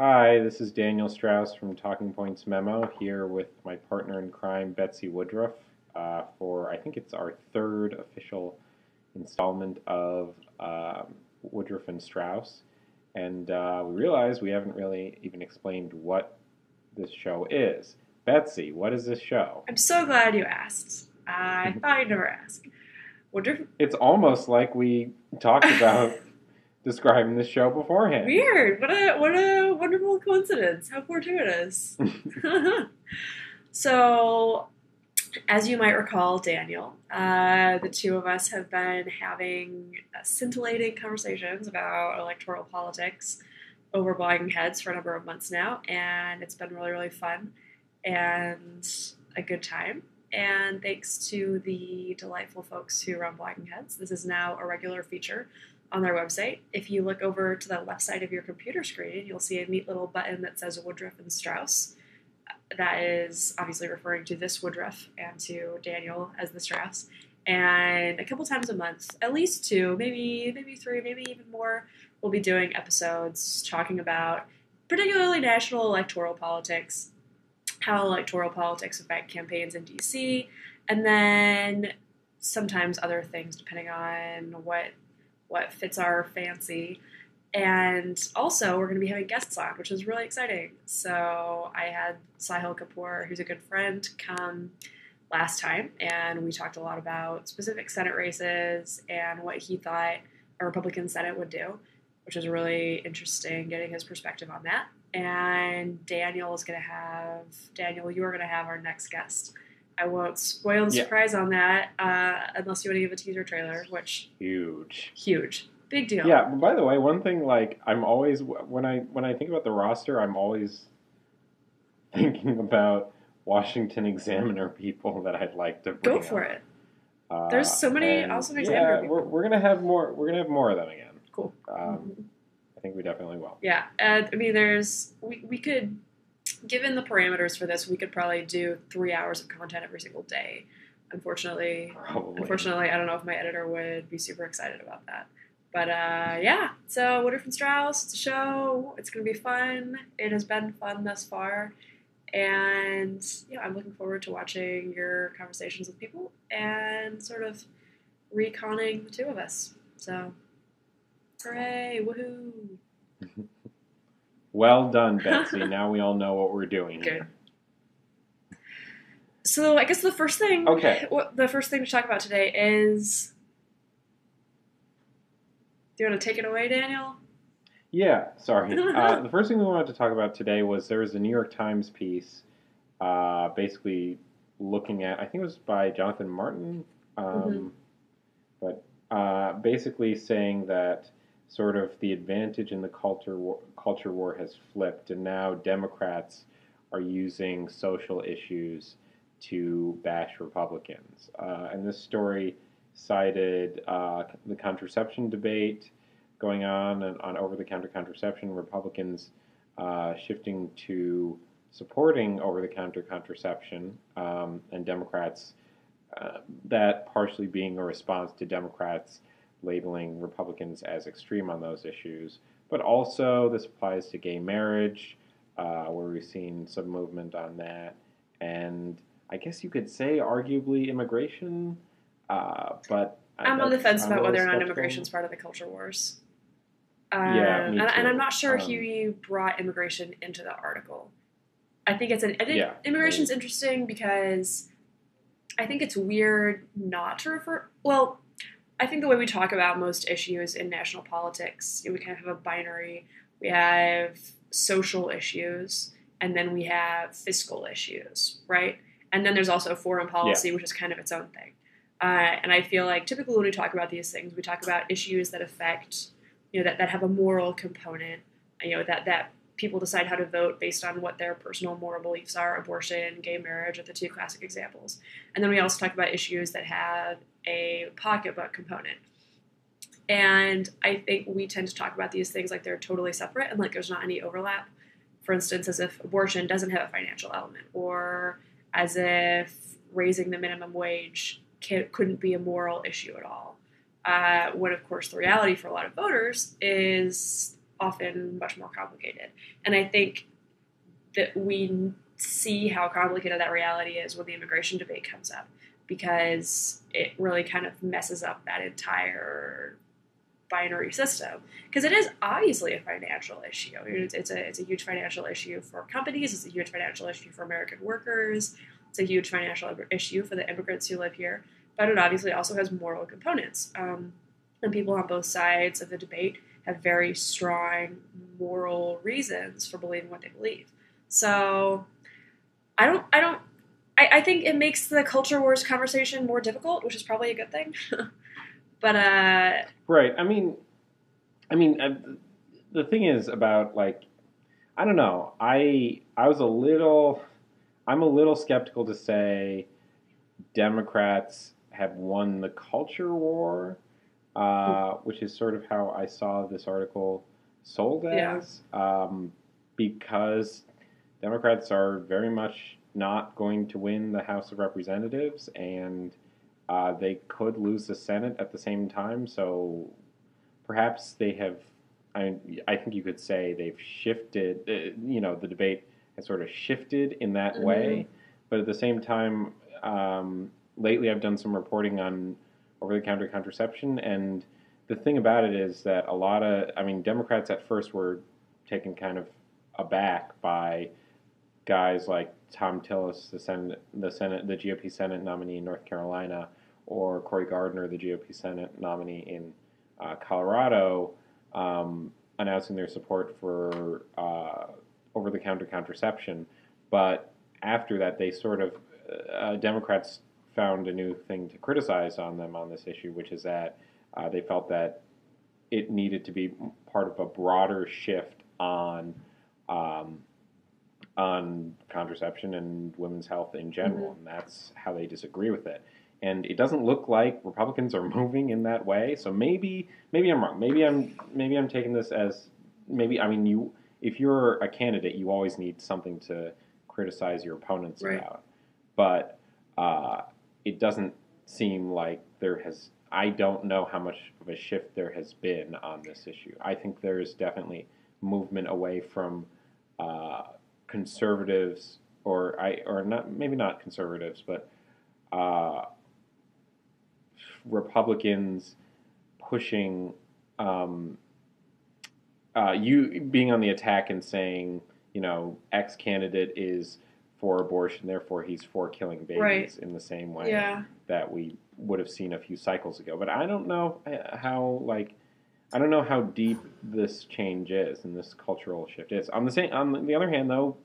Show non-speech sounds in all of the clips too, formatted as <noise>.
Hi, this is Daniel Strauss from Talking Points Memo here with my partner in crime, Betsy Woodruff, uh, for I think it's our third official installment of um, Woodruff and Strauss. And uh, we realize we haven't really even explained what this show is. Betsy, what is this show? I'm so glad you asked. I <laughs> thought you'd never ask. Woodruff. It's almost like we talked about <laughs> describing the show beforehand. Weird. What a what a wonderful coincidence. How fortuitous. <laughs> <laughs> so, as you might recall, Daniel, uh, the two of us have been having scintillating conversations about electoral politics over Bloggingheads for a number of months now, and it's been really, really fun and a good time. And thanks to the delightful folks who run Bloggingheads, this is now a regular feature on their website. If you look over to the left side of your computer screen, you'll see a neat little button that says Woodruff and Strauss. That is obviously referring to this Woodruff and to Daniel as the Strauss. And a couple times a month, at least two, maybe maybe three, maybe even more, we'll be doing episodes talking about particularly national electoral politics, how electoral politics affect campaigns in DC, and then sometimes other things depending on what what fits our fancy. And also, we're going to be having guests on, which is really exciting. So, I had Sahil Kapur, who's a good friend, come last time, and we talked a lot about specific Senate races and what he thought a Republican Senate would do, which was really interesting getting his perspective on that. And Daniel is going to have, Daniel, you are going to have our next guest. I won't spoil the Yeah. surprise on that uh, unless you want to give a teaser trailer, which Huge. huge, big deal. Yeah. but By the way, one thing like I'm always when I when I think about the roster, I'm always <laughs> thinking about Washington Examiner people that I'd like to bring Go for it. Uh, There's so many and awesome Examiner Yeah, people. we're, we're gonna have more. We're gonna have more of them again. Cool. Um, I think we definitely will. Yeah, and I mean, there's we we could, given the parameters for this, we could probably do three hours of content every single day. Unfortunately, Probably. unfortunately, I don't know if my editor would be super excited about that. But uh, yeah, so Woodruff and Strauss, it's a show. It's going to be fun. It has been fun thus far. And yeah, I'm looking forward to watching your conversations with people and sort of reconning the two of us. So, hooray, woohoo! Well done, Betsy. <laughs> now we all know what we're doing. Good. Here. So I guess the first thing, Okay. what the first thing to talk about today is. Do you want to take it away, Daniel? Yeah, sorry. <laughs> Uh, the first thing we wanted to talk about today was there was a New York Times piece, uh, basically looking at I think it was by Jonathan Martin, um, Mhm. but uh, basically saying that sort of the advantage in the culture war, culture war has flipped, and now Democrats are using social issues to bash Republicans. Uh, and this story cited uh, the contraception debate going on and on over-the-counter contraception. Republicans uh, shifting to supporting over-the-counter contraception, um, and Democrats uh, that partially being a response to Democrats labeling Republicans as extreme on those issues. But also, this applies to gay marriage, uh, where we've seen some movement on that, and I guess you could say arguably immigration, uh, but I'm on the fence about whether or not immigration is part of the culture wars. Yeah, Um, me and, and I'm not sure Um, he brought immigration into the article. I think it's an. I think Yeah, immigration's interesting because I think it's weird not to refer. Well, I think the way we talk about most issues in national politics, we kind of have a binary. We have social issues, and then we have fiscal issues, right? And then there's also foreign policy, which is kind of its own thing. Uh, and I feel like typically when we talk about these things, we talk about issues that affect, you know, that, that have a moral component, you know, that, that people decide how to vote based on what their personal moral beliefs are. Abortion, gay marriage are the two classic examples. And then we also talk about issues that have a pocketbook component. And I think we tend to talk about these things like they're totally separate and like there's not any overlap. For instance, as if abortion doesn't have a financial element, or as if raising the minimum wage couldn't be a moral issue at all. Uh, when, of course, the reality for a lot of voters is often much more complicated. And I think that we see how complicated that reality is when the immigration debate comes up because it really kind of messes up that entire binary system because it is obviously a financial issue. It's, it's, a it's a huge financial issue for companies. It's a huge financial issue for American workers. It's a huge financial issue for the immigrants who live here. But it obviously also has moral components. Um, and people on both sides of the debate have very strong moral reasons for believing what they believe. So I don't I don't I, I think it makes the culture wars conversation more difficult, which is probably a good thing. <laughs> but uh right. I mean I mean uh, the thing is about like I don't know. I I was a little I'm a little skeptical to say Democrats have won the culture war, uh, which is sort of how I saw this article sold as, yeah. um, because Democrats are very much not going to win the House of Representatives, and uh, they could lose the Senate at the same time. So perhaps they have. I, I think you could say they've shifted. Uh, you know, the debate has sort of shifted in that mm-hmm. way, but at the same time, um, lately I've done some reporting on over-the-counter contraception, and the thing about it is that a lot of, I mean, Democrats at first were taken kind of aback by guys like Thom Tillis, the Senate, the Senate, the GOP Senate nominee in North Carolina, or Cory Gardner, the GOP Senate nominee in uh, Colorado, um, announcing their support for uh, over-the-counter contraception. But after that, they sort of uh, Democrats found a new thing to criticize on them on this issue, which is that uh, they felt that it needed to be part of a broader shift on um, on contraception and women's health in general, mm-hmm. and that's how they disagree with it. And it doesn't look like Republicans are <laughs> moving in that way. So maybe maybe I'm wrong. Maybe I'm maybe I'm taking this as maybe I mean you if you're a candidate, you always need something to criticize your opponents right. about. But uh, it doesn't seem like there has. I don't know how much of a shift there has been on this issue. I think there is definitely movement away from uh, conservatives, or I, or not maybe not conservatives, but uh, Republicans pushing um, uh, you being on the attack and saying, you know, X candidate is for abortion, therefore he's for killing babies right. in the same way yeah. that we would have seen a few cycles ago. But I don't know uh, how like I don't know how deep this change is and this cultural shift is. On the same on the other hand, though,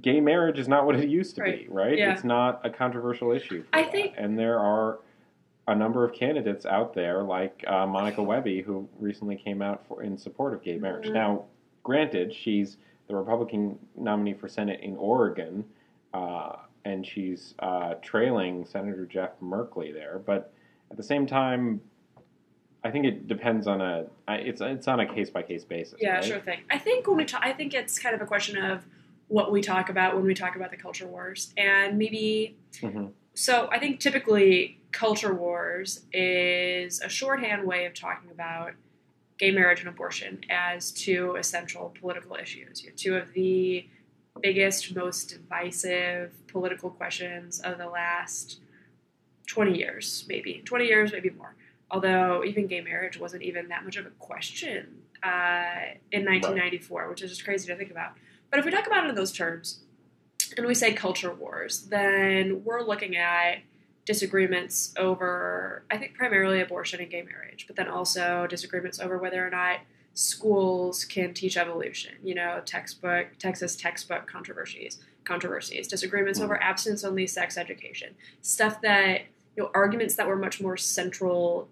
gay marriage is not what it used to right. be, right? Yeah. It's not a controversial issue. I that. think, and there are a number of candidates out there, like uh, Monica Wehby, who recently came out for in support of gay marriage. Mm-hmm. Now, granted, she's the Republican nominee for Senate in Oregon, uh, and she's uh, trailing Senator Jeff Merkley there. But at the same time, I think it depends on a it's it's on a case by case basis. Yeah, right? sure thing. I think when we talk, I think it's kind of a question of what we talk about when we talk about the culture wars, and maybe. Mm-hmm. So I think typically culture wars is a shorthand way of talking about gay marriage and abortion as two essential political issues. Two of the biggest, most divisive political questions of the last 20 years, maybe. 20 years, maybe more. Although even gay marriage wasn't even that much of a question uh, in 1994, right. which is just crazy to think about. But if we talk about it in those terms, and we say culture wars, then we're looking at disagreements over, I think, primarily abortion and gay marriage, but then also disagreements over whether or not schools can teach evolution. You know, textbook, Texas textbook controversies, controversies, disagreements over mm. abstinence only sex education, stuff that you know, arguments that were much more central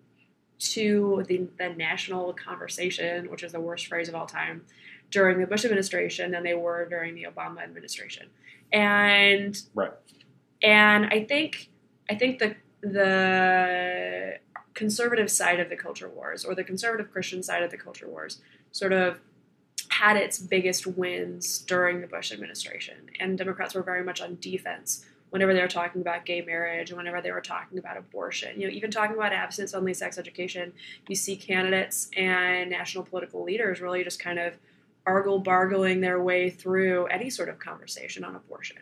to the, the national conversation, which is the worst phrase of all time, during the Bush administration than they were during the Obama administration. And right. And I think I think the the conservative side of the culture wars, or the conservative Christian side of the culture wars, sort of had its biggest wins during the Bush administration, and Democrats were very much on defense whenever they were talking about gay marriage, and whenever they were talking about abortion. You know, even talking about abstinence only sex education, you see candidates and national political leaders really just kind of argle bargling their way through any sort of conversation on abortion.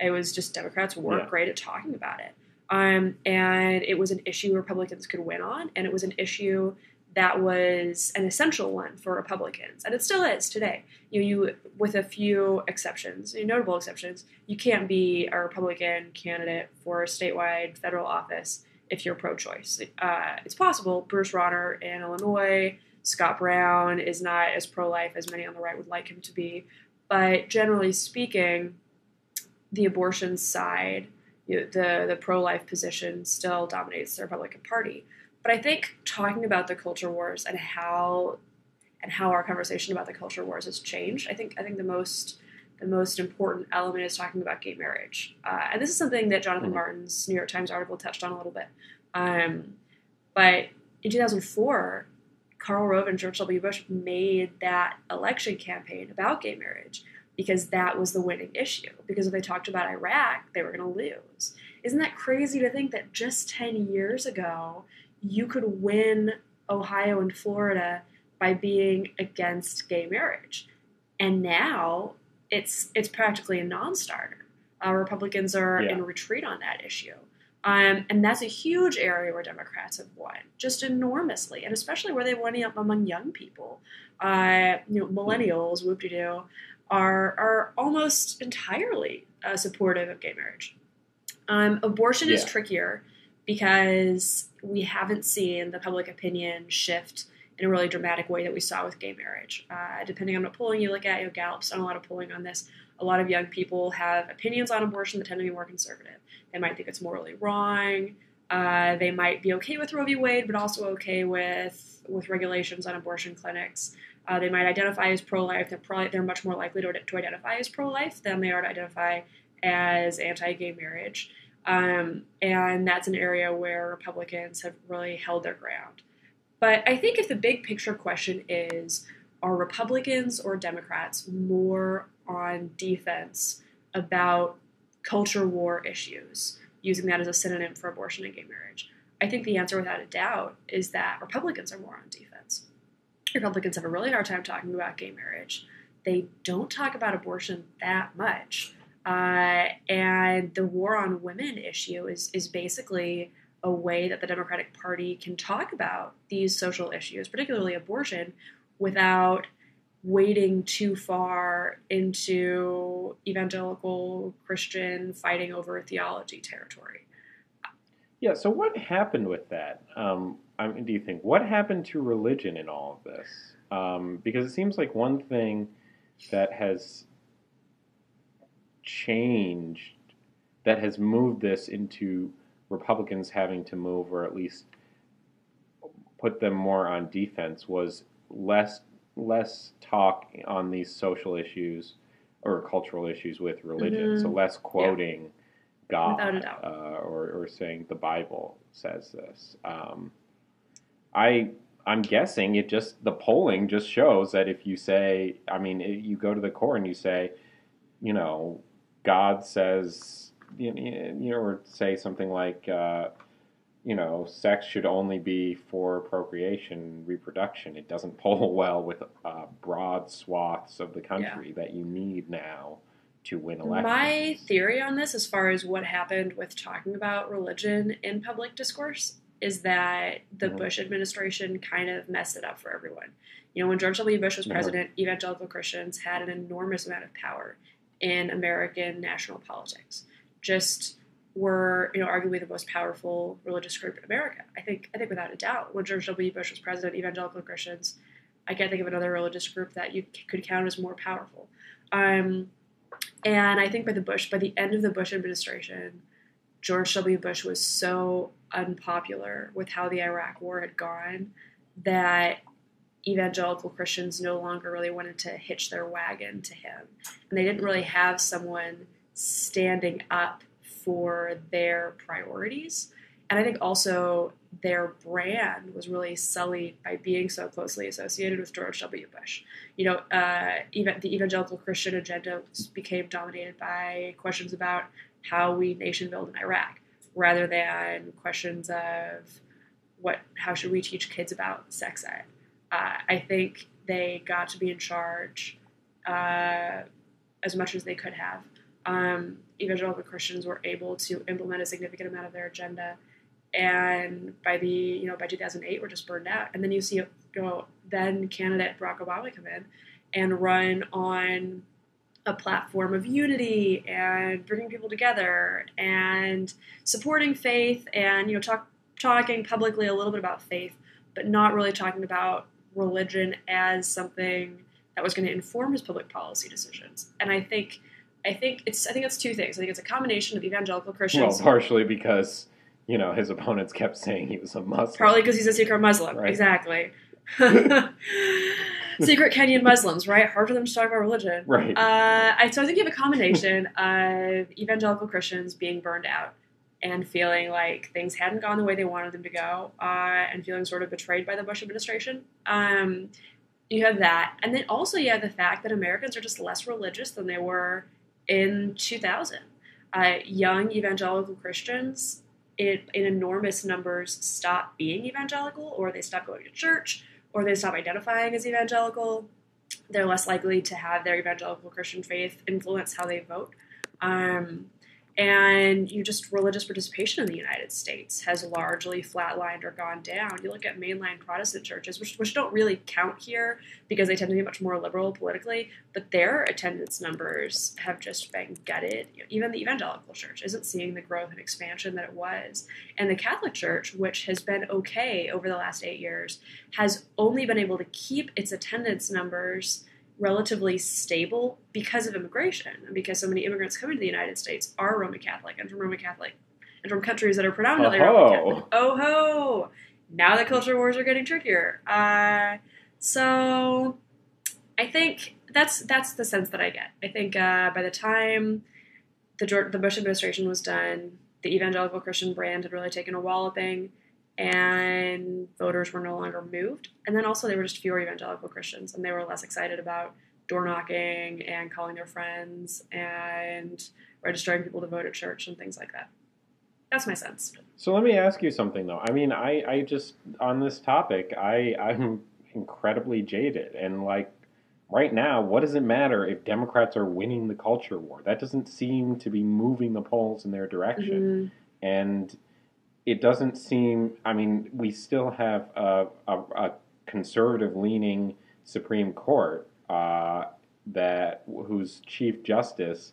It was just Democrats weren't Yeah. great at talking about it. Um, and it was an issue Republicans could win on, and it was an issue that was an essential one for Republicans, and it still is today. You, know, you with a few exceptions, notable exceptions, you can't be a Republican candidate for a statewide federal office if you're pro-choice. Uh, it's possible. Bruce Rauner in Illinois, Scott Brown is not as pro-life as many on the right would like him to be, but generally speaking, the abortion side, you know, the the pro-life position still dominates the Republican Party. But I think talking about the culture wars and how and how our conversation about the culture wars has changed, I think I think the most the most important element is talking about gay marriage, uh, and this is something that Jonathan Mhm. Martin's New York Times article touched on a little bit. Um, but in 2004, Karl Rove and George W. Bush made that election campaign about gay marriage because that was the winning issue. Because if they talked about Iraq, they were going to lose. Isn't that crazy to think that just 10 years ago, you could win Ohio and Florida by being against gay marriage? And now it's it's practically a non-starter. Uh, Republicans are Yeah. in retreat on that issue. Um, and that's a huge area where Democrats have won, just enormously, and especially where they've won up among young people. Uh, you know, millennials, whoop de doo, are are almost entirely uh, supportive of gay marriage. Um, abortion is Yeah. trickier because we haven't seen the public opinion shift in a really dramatic way that we saw with gay marriage. Uh, depending on what polling you look at, you know, Gallup's done a lot of polling on this. A lot of young people have opinions on abortion that tend to be more conservative. They might think it's morally wrong. Uh, they might be okay with Roe v. Wade, but also okay with with regulations on abortion clinics. Uh, they might identify as pro-life. They're probably they're much more likely to, to identify as pro-life than they are to identify as anti-gay marriage. Um, and that's an area where Republicans have really held their ground. But I think if the big picture question is, are Republicans or Democrats more on defense about culture war issues, using that as a synonym for abortion and gay marriage? I think the answer, without a doubt, is that Republicans are more on defense. Republicans have a really hard time talking about gay marriage. They don't talk about abortion that much. Uh, and the war on women issue is, is basically a way that the Democratic Party can talk about these social issues, particularly abortion, without wading too far into evangelical Christian fighting over theology territory. Yeah. So what happened with that? Um, I mean, do you think what happened to religion in all of this? Um, because it seems like one thing that has changed, that has moved this into Republicans having to move, or at least put them more on defense, was less less talk on these social issues or cultural issues with religion. Mhm. So less quoting God a doubt. Uh, or, or saying the Bible says this. Um, I I'm guessing it just the polling just shows that if you say, I mean, if you go to the core and you say, you know, God says, you you know, or say something like, uh, you know, sex should only be for procreation, and reproduction. It doesn't <laughs> poll well with uh, broad swaths of the country that you need now to win elections. My theory on this, as far as what happened with talking about religion in public discourse, is that the Mhm. Bush administration kind of messed it up for everyone. You know, when George W. Bush was president, evangelical Christians had an enormous amount of power in American national politics. Just were, you know, arguably the most powerful religious group in America. I think, I think without a doubt, when George W. Bush was president, evangelical Christians, I can't think of another religious group that you could count as more powerful. Um, and I think by the Bush, by the end of the Bush administration, George W. Bush was so unpopular with how the Iraq War had gone that evangelical Christians no longer really wanted to hitch their wagon to him. And they didn't really have someone standing up for their priorities. And I think also their brand was really sullied by being so closely associated with George W. Bush. You know, uh, even the evangelical Christian agenda became dominated by questions about how we nation build in Iraq, rather than questions of what how should we teach kids about sex ed. Uh, I think they got to be in charge uh, as much as they could have. Um, evangelical Christians were able to implement a significant amount of their agenda, and by the you know by 2008, we're just burned out. And then you see you know then candidate Barack Obama come in and run on a platform of unity and bringing people together and supporting faith and you know talk, talking publicly a little bit about faith, but not really talking about religion as something that was going to inform his public policy decisions. And I think I think it's I think it's two things. I think it's a combination of evangelical Christians. Well, partially because you know his opponents kept saying he was a Muslim. Partly because he's a secret Muslim. Right. Exactly. <laughs> <laughs> secret Kenyan Muslims, right? Hard for them to talk about religion. Right. Uh, I, so I think you have a combination <laughs> of evangelical Christians being burned out and feeling like things hadn't gone the way they wanted them to go, uh, and feeling sort of betrayed by the Bush administration. Um, you have that, and then also you have the fact that Americans are just less religious than they were in 2000. Uh, young evangelical Christians, in, in enormous numbers, stop being evangelical, or they stop going to church, or they stop identifying as evangelical. They're less likely to have their evangelical Christian faith influence how they vote. Um, and you just religious participation in the United States has largely flatlined or gone down. You look at mainline Protestant churches, which, which don't really count here because they tend to be much more liberal politically, but their attendance numbers have just been gutted. You know, even the evangelical church isn't seeing the growth and expansion that it was. And the Catholic Church, which has been okay over the last eight years, has only been able to keep its attendance numbers relatively stable because of immigration and because so many immigrants coming to the United States are Roman Catholic and from Roman Catholic and from countries that are predominantly Roman Oh-ho. Catholic. Oh ho! Now the culture wars are getting trickier. Uh, so I think that's that's the sense that I get. I think uh, by the time the George, the Bush administration was done, the evangelical Christian brand had really taken a walloping, and voters were no longer moved. And then also there were just fewer evangelical Christians, and they were less excited about door knocking and calling their friends and registering people to vote at church and things like that. That's my sense. So let me ask you something though. I mean, I, I just on this topic, I I'm incredibly jaded and like right now, what does it matter if Democrats are winning the culture war? That doesn't seem to be moving the polls in their direction. Mhm. and it doesn't seem. I mean, we still have a, a, a conservative leaning Supreme Court uh, that whose Chief Justice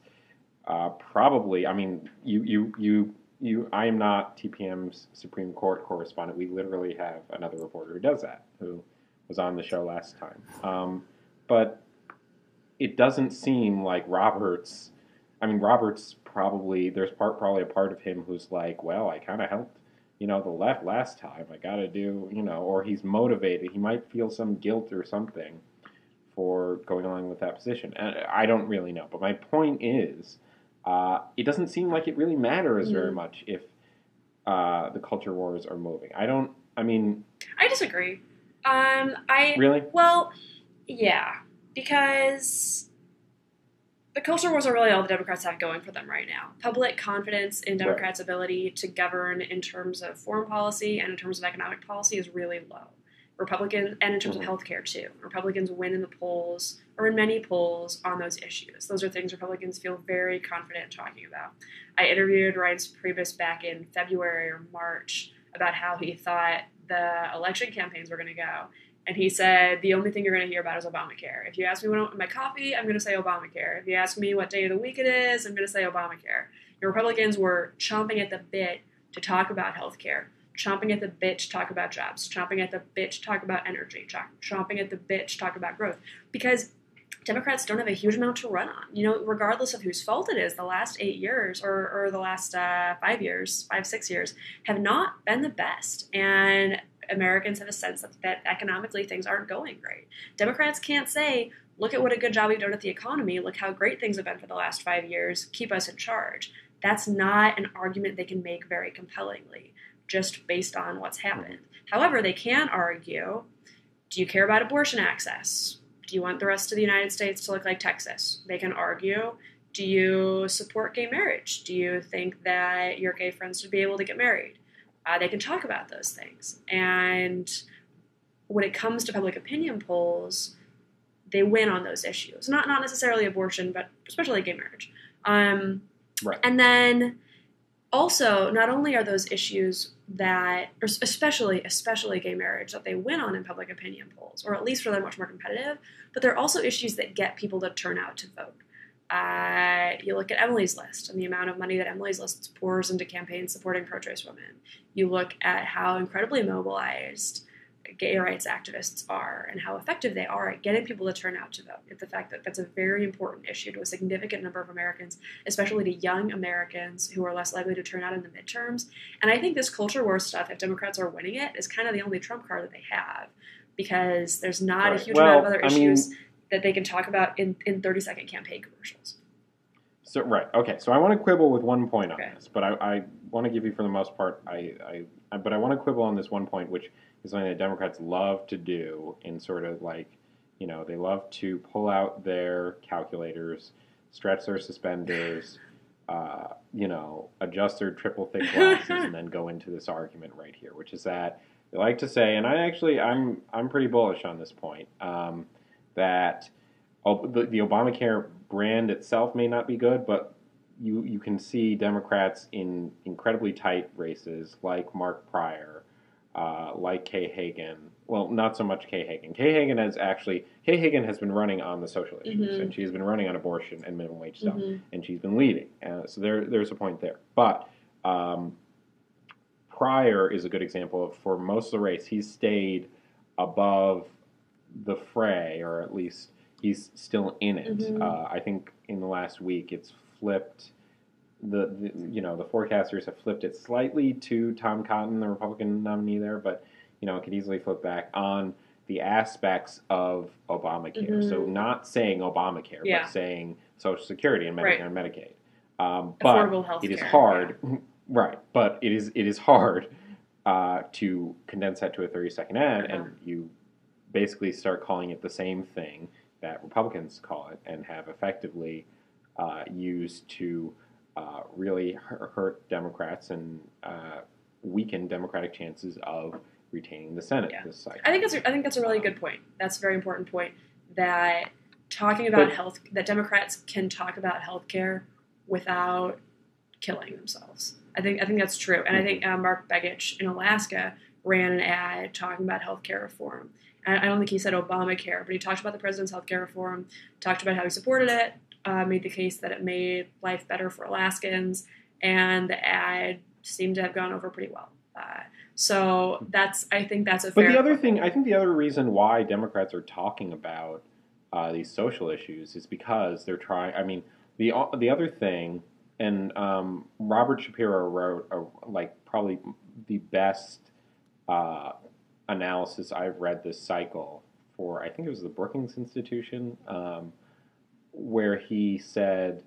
uh, probably. I mean, you you you you. I am not TPM's Supreme Court correspondent. We literally have another reporter who does that, who was on the show last time. Um, but it doesn't seem like Roberts. I mean, Roberts probably there's part probably a part of him who's like, well, I kind of helped, you know, the left last time. I got to do, you know, or he's motivated. He might feel some guilt or something for going along with that position. And I don't really know, but my point is, uh, it doesn't seem like it really matters very Mhm. much if uh, the culture wars are moving. I don't. I mean, I disagree. Um, I really. Well, yeah, because the culture wars are really all the Democrats have going for them right now. Public confidence in Democrats' ability to govern in terms of foreign policy and in terms of economic policy is really low. Republicans, and in terms Mhm. of healthcare too. Republicans win in the polls or in many polls on those issues. Those are things Republicans feel very confident talking about. I interviewed Reince Priebus back in February or March about how he thought the election campaigns were going to go. And he said, the only thing you're going to hear about is Obamacare. If you ask me what I want in my coffee, I'm going to say Obamacare. If you ask me what day of the week it is, I'm going to say Obamacare. Your Republicans were chomping at the bit to talk about health care, chomping at the bit to talk about jobs, chomping at the bit to talk about energy, chomping at the bit to talk about growth. Because Democrats don't have a huge amount to run on. You know, regardless of whose fault it is, the last eight years or, or the last uh, five years, five, six years, have not been the best. And Americans have a sense that, that economically things aren't going great. Democrats can't say, look at what a good job we've done with the economy, look how great things have been for the last five years, keep us in charge. That's not an argument they can make very compellingly, just based on what's hmm. happened. However, they can argue do you care about abortion access? Do you want the rest of the United States to look like Texas? They can argue Do you support gay marriage? Do you think that your gay friends should be able to get married? Uh, they can talk about those things. And when it comes to public opinion polls, they win on those issues. Not not necessarily abortion, but especially gay marriage. Um, Right. And then also, not only are those issues that, or especially especially gay marriage, that they win on in public opinion polls, or at least where they're much more competitive, but they're also issues that get people to turn out to vote. Uh, you look at Emily's List and the amount of money that Emily's List pours into campaigns supporting pro-choice women. You look at how incredibly mobilized gay rights activists are and how effective they are at getting people to turn out to vote. At the fact that that's a very important issue to a significant number of Americans, especially to young Americans who are less likely to turn out in the midterms. And I think this culture war stuff, if Democrats are winning it, is kind of the only trump card that they have because there's not Right. a huge amount of Well, other I mean- issues that they can talk about in, in 30 second campaign commercials. So right, okay. So I want to quibble with one point on Okay. this, but I, I want to give you, for the most part, I, I, I, but I want to quibble on this one point, which is something that Democrats love to do in sort of like, you know, they love to pull out their calculators, stretch their suspenders, <laughs> uh, you know, adjust their triple thick glasses, and then go into this argument right here, which is that they like to say, and I actually, I'm, I'm pretty bullish on this point, um, that the, the Obamacare brand itself may not be good, but you you can see Democrats in incredibly tight races like Mark Pryor, uh, like Kay Hagan. Well, not so much Kay Hagan. Kay Hagan has actually Kay Hagan has been running on the social issues, Mhm. and she's been running on abortion and minimum wage stuff, Mhm. and she's been leading. Uh, so there there's a point there, but. Um, Pryor is a good example of for most of the race, he's stayed above the fray, or at least he's still in it. Mhm. Uh, I think in the last week it's flipped. The, the you know the forecasters have flipped it slightly to Tom Cotton, the Republican nominee there, but you know it could easily flip back on the aspects of Obamacare. So Mhm. not saying Obamacare, Yeah. but saying Social Security and Medicare Right. and Medicaid. Um, but it is hard, <laughs> right? But it is it is hard uh, to condense that to a thirty second ad, Uh-huh. and you basically start calling it the same thing that Republicans call it, and have effectively uh, used to uh, really hurt Democrats and uh, weaken Democratic chances of retaining the Senate Yeah. this cycle. I think that's a, I think that's a really good point. That's a very important point that talking about But- health that Democrats can talk about health care without killing themselves. I think I think that's true, and I think uh, Mark Begich in Alaska ran an ad talking about healthcare reform. I don't think he said Obamacare, but he talked about the president's healthcare reform, talked about how he supported it, uh, made the case that it made life better for Alaskans, and the ad seemed to have gone over pretty well. Uh, so that's I think that's a But the other thing, I think the other reason why Democrats are talking about uh, these social issues is because they're trying. I mean, the the other thing, and um, Robert Shapiro wrote a, like probably the best uh, analysis I've read this cycle for. I think it was the Brookings Institution, um, where he said.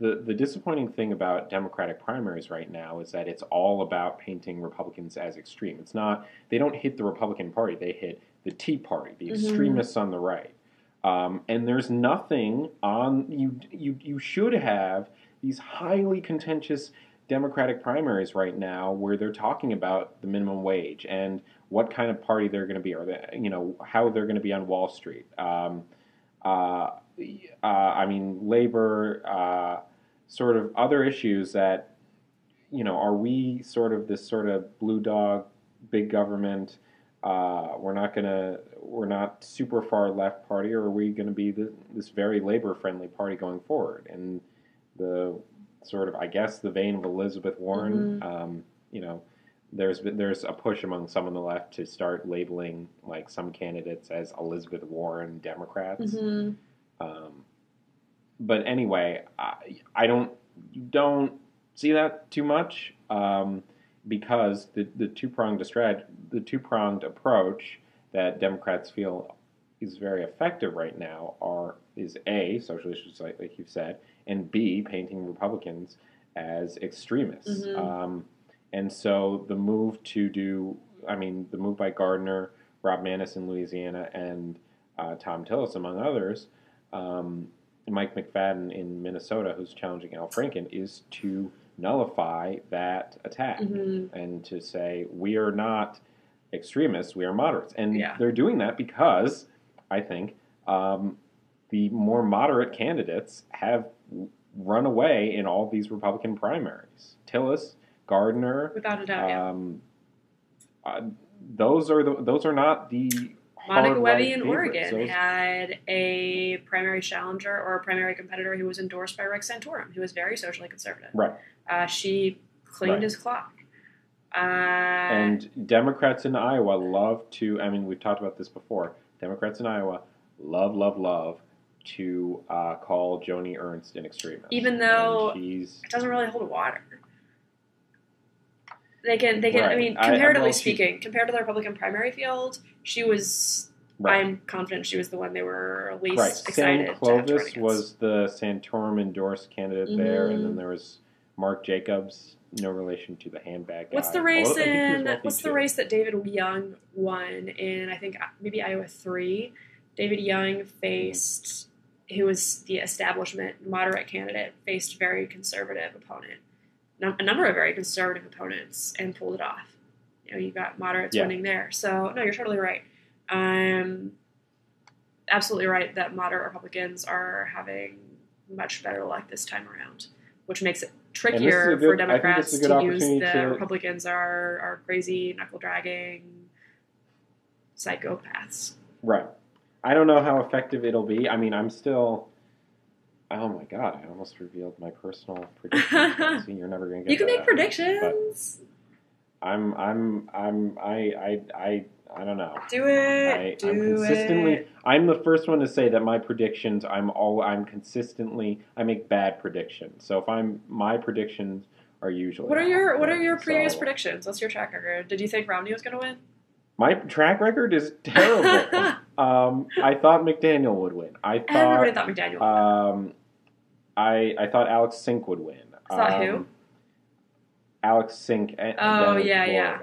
The, the disappointing thing about Democratic primaries right now is that it's all about painting Republicans as extreme. It's not they don't hit the Republican Party; they hit the Tea Party, the Mhm. extremists on the right. Um, and there's nothing on you. You you should have these highly contentious Democratic primaries right now where they're talking about the minimum wage and what kind of party they're going to be, or you know how they're going to be on Wall Street. Um, uh, uh, I mean, labor, uh, sort of other issues that you know, are we sort of this sort of blue dog, big government? Uh, we're not gonna, we're not super far left party, or are we going to be the, this very labor friendly party going forward? And the sort of, I guess, the vein of Elizabeth Warren. Um, you know, there's there's a push among some on the left to start labeling like some candidates as Elizabeth Warren Democrats. Mhm. Um, but anyway, I, I don't don't see that too much um, because the the two pronged strat the two pronged approach that Democrats feel is very effective right now are is a social issues like, like you've said, and b painting Republicans as extremists. Mhm. Um, and so the move to do, I mean, the move by Gardner, Rob Maness in Louisiana, and uh, Thom Tillis, among others, um, Mike McFadden in Minnesota, who's challenging Al Franken, is to nullify that attack hmm and to say we are not extremists, we are moderates, and Yeah. they're doing that because I think um, the more moderate candidates have run away in all these Republican primaries. Tillis, Gardner, Without a doubt, yeah. um, uh, those are the, those are not the Monica Wehby in. Oregon Those- had a primary challenger or a primary competitor who was endorsed by Rick Santorum, who was very socially conservative. Right. Uh, she cleaned Right. his clock. Uh, And Democrats in Iowa love to, I mean, we've talked about this before. Democrats in Iowa love, love, love to uh, call Joni Ernst an extremist. Even though- she's. it doesn't really hold water. They can, they can. I Right. mean, I- I- comparatively she- speaking, compared to the Republican primary field, she was. Right. I'm confident she was the one they were least Right. excited Sam Clovis was the Santorum endorsed candidate there, and then there was Mark Jacobs, no relation to the handbag guy. What's the race Although I think he was in? What's the race that David Young won in? I think uh, maybe Iowa three. David Young faced, who was the establishment moderate candidate, faced very conservative opponent, Num- a number of very conservative opponents, and pulled it off. You know, you got moderates Yeah. winning there. So no, you're totally right. Um, absolutely right that moderate Republicans are having much better luck this time around, which makes it trickier a for good- think Democrats this is a good to use the to- Republicans are are crazy, knuckle dragging psychopaths. Right. I don't know how effective it'll be. I mean, I'm still. Oh my god! I almost revealed my personal <laughs> predictions. See, you're never gonna get. You can make me. predictions. I'm, I'm, I'm, I, I, I, I don't know. Do it. I, do I'm consistently. it. I'm the first one to say that my predictions. I'm all. I'm consistently. I make bad predictions. So if I'm my predictions are usually. What are your What are your So- previous predictions? What's your track record? Did you think Romney was going to win? My track record is terrible. <laughs> um, I thought McDaniel would win. I thought. Everybody thought McDaniel. Um, I I thought Alex Sink would win. Thought um, who? Alex Sink. And, Oh, down in yeah, yeah.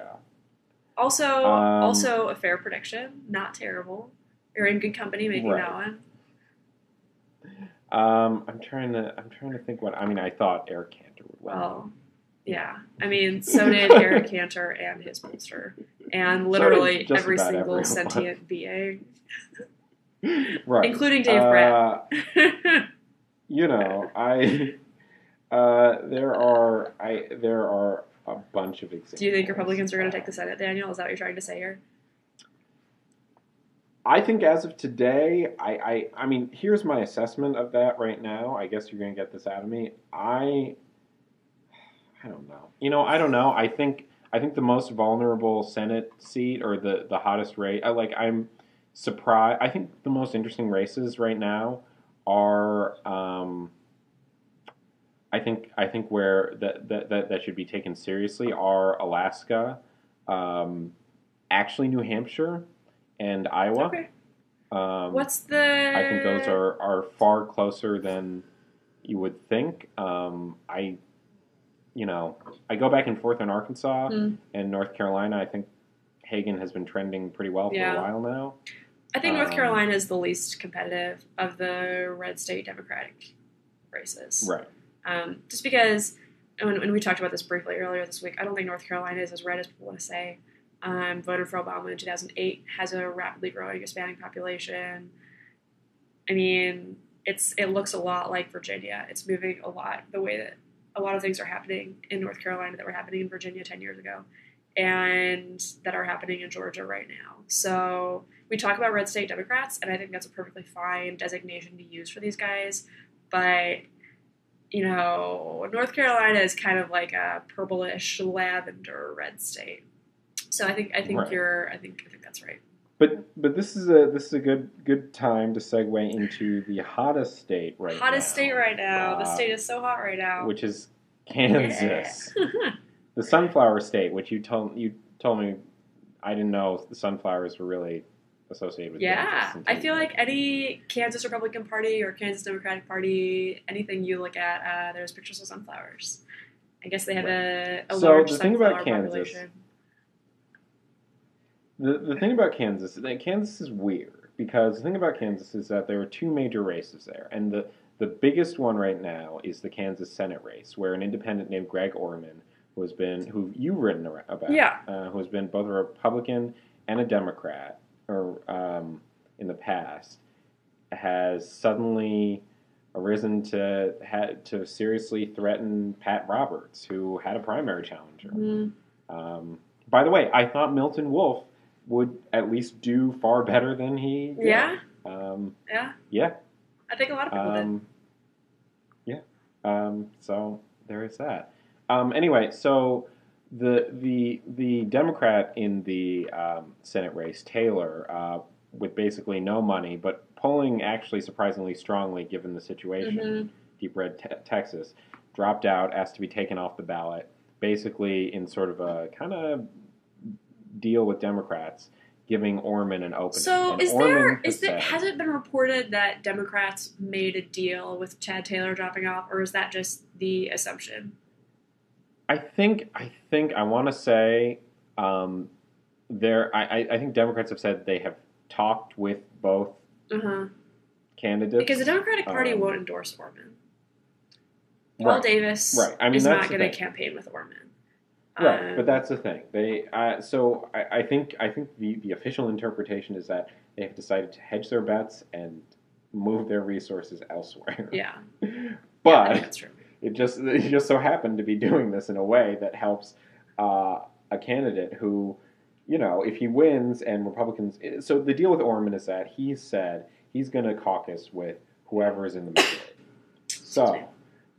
Also, Um, also a fair prediction. Not terrible. You're in good company making Right. that one. Um, I'm trying to. I'm trying to think what. I mean, I thought Eric Cantor would win. Well, yeah. I mean, so did Eric Cantor and his pollster, and literally every single everyone. sentient <laughs> being, right. including Dave. Uh, you know, I. Uh, there are. I. There are a bunch of examples. Do you think Republicans are going to take the Senate, Daniel? Is that what you're trying to say here? I think as of today, I, I, I mean, here's my assessment of that right now. I guess you're going to get this out of me. I, I don't know. You know, I don't know. I think I think the most vulnerable Senate seat or the the hottest race. I, like I'm surprised. I think the most interesting races right now are. Um, I think I think where that that, that, that should be taken seriously are Alaska, um, actually New Hampshire, and Iowa. Okay. Um, What's the? I think those are, are far closer than you would think. Um, I, you know, I go back and forth in Arkansas Hmm. and North Carolina. I think Hagan has been trending pretty well for Yeah. a while now. I think North um, Carolina is the least competitive of the red state Democratic races. Right. Um, just because, when, when we talked about this briefly earlier this week, I don't think North Carolina is as red as people want to say. Um, voted for Obama in 2008, has a rapidly growing Hispanic population. I mean, it's it looks a lot like Virginia. It's moving a lot the way that a lot of things are happening in North Carolina that were happening in Virginia 10 years ago and that are happening in Georgia right now. So we talk about red state Democrats, and I think that's a perfectly fine designation to use for these guys. But you know, North Carolina is kind of like a purplish lavender red state. So I think I think Right. you're I think I think that's right. But but this is a this is a good good time to segue into the hottest state right now. Hottest state right now. the Uh, state is so hot right now. which is Kansas, <laughs> the sunflower state, which you told you told me I didn't know the sunflowers were really associated with yeah, I feel like any Kansas Republican Party or Kansas Democratic Party, anything you look at, uh, there's pictures of sunflowers. I guess they have a, a So large the thing about Kansas- population. The the thing about Kansas, is that Kansas is weird because the thing about Kansas is that there are two major races there, and the the biggest one right now is the Kansas Senate race, where an independent named Greg Orman, who has been who you've written about, Yeah. uh, who has been both a Republican and a Democrat, or um, in the past, has suddenly arisen to ha- to seriously threaten Pat Roberts, who had a primary challenger. Mhm. Um, by the way, I thought Milton Wolf would at least do far better than he. did. Yeah, Um, yeah. yeah. I think a lot of people did. Um, yeah. Um, so there is that. Um, anyway, so the the the Democrat in the um, Senate race, Taylor, uh, with basically no money, but polling actually surprisingly strongly given the situation, Mhm. deep red te- Texas, dropped out, asked to be taken off the ballot, basically in sort of a kind of deal with Democrats, giving Orman an opening. So And is Orman there has is there has it been reported that Democrats made a deal with Chad Taylor dropping off, or is that just the assumption? I think I think I want to say um, there. I, I- I think Democrats have said they have talked with both Uh-huh. candidates Because the Democratic Party Um, won't endorse Orman. Paul right, Davis Right. I mean, is not going to campaign with Orman. Right. Um, But that's the thing. They uh, so I, I think I think the the official interpretation is that they have decided to hedge their bets and move their resources elsewhere. yeah, <laughs> yeah, but that's true. It just it just so happened to be doing this in a way that helps uh, a candidate who, you know, if he wins and Republicans. So the deal with Orman is that he said he's going to caucus with whoever is in the majority. So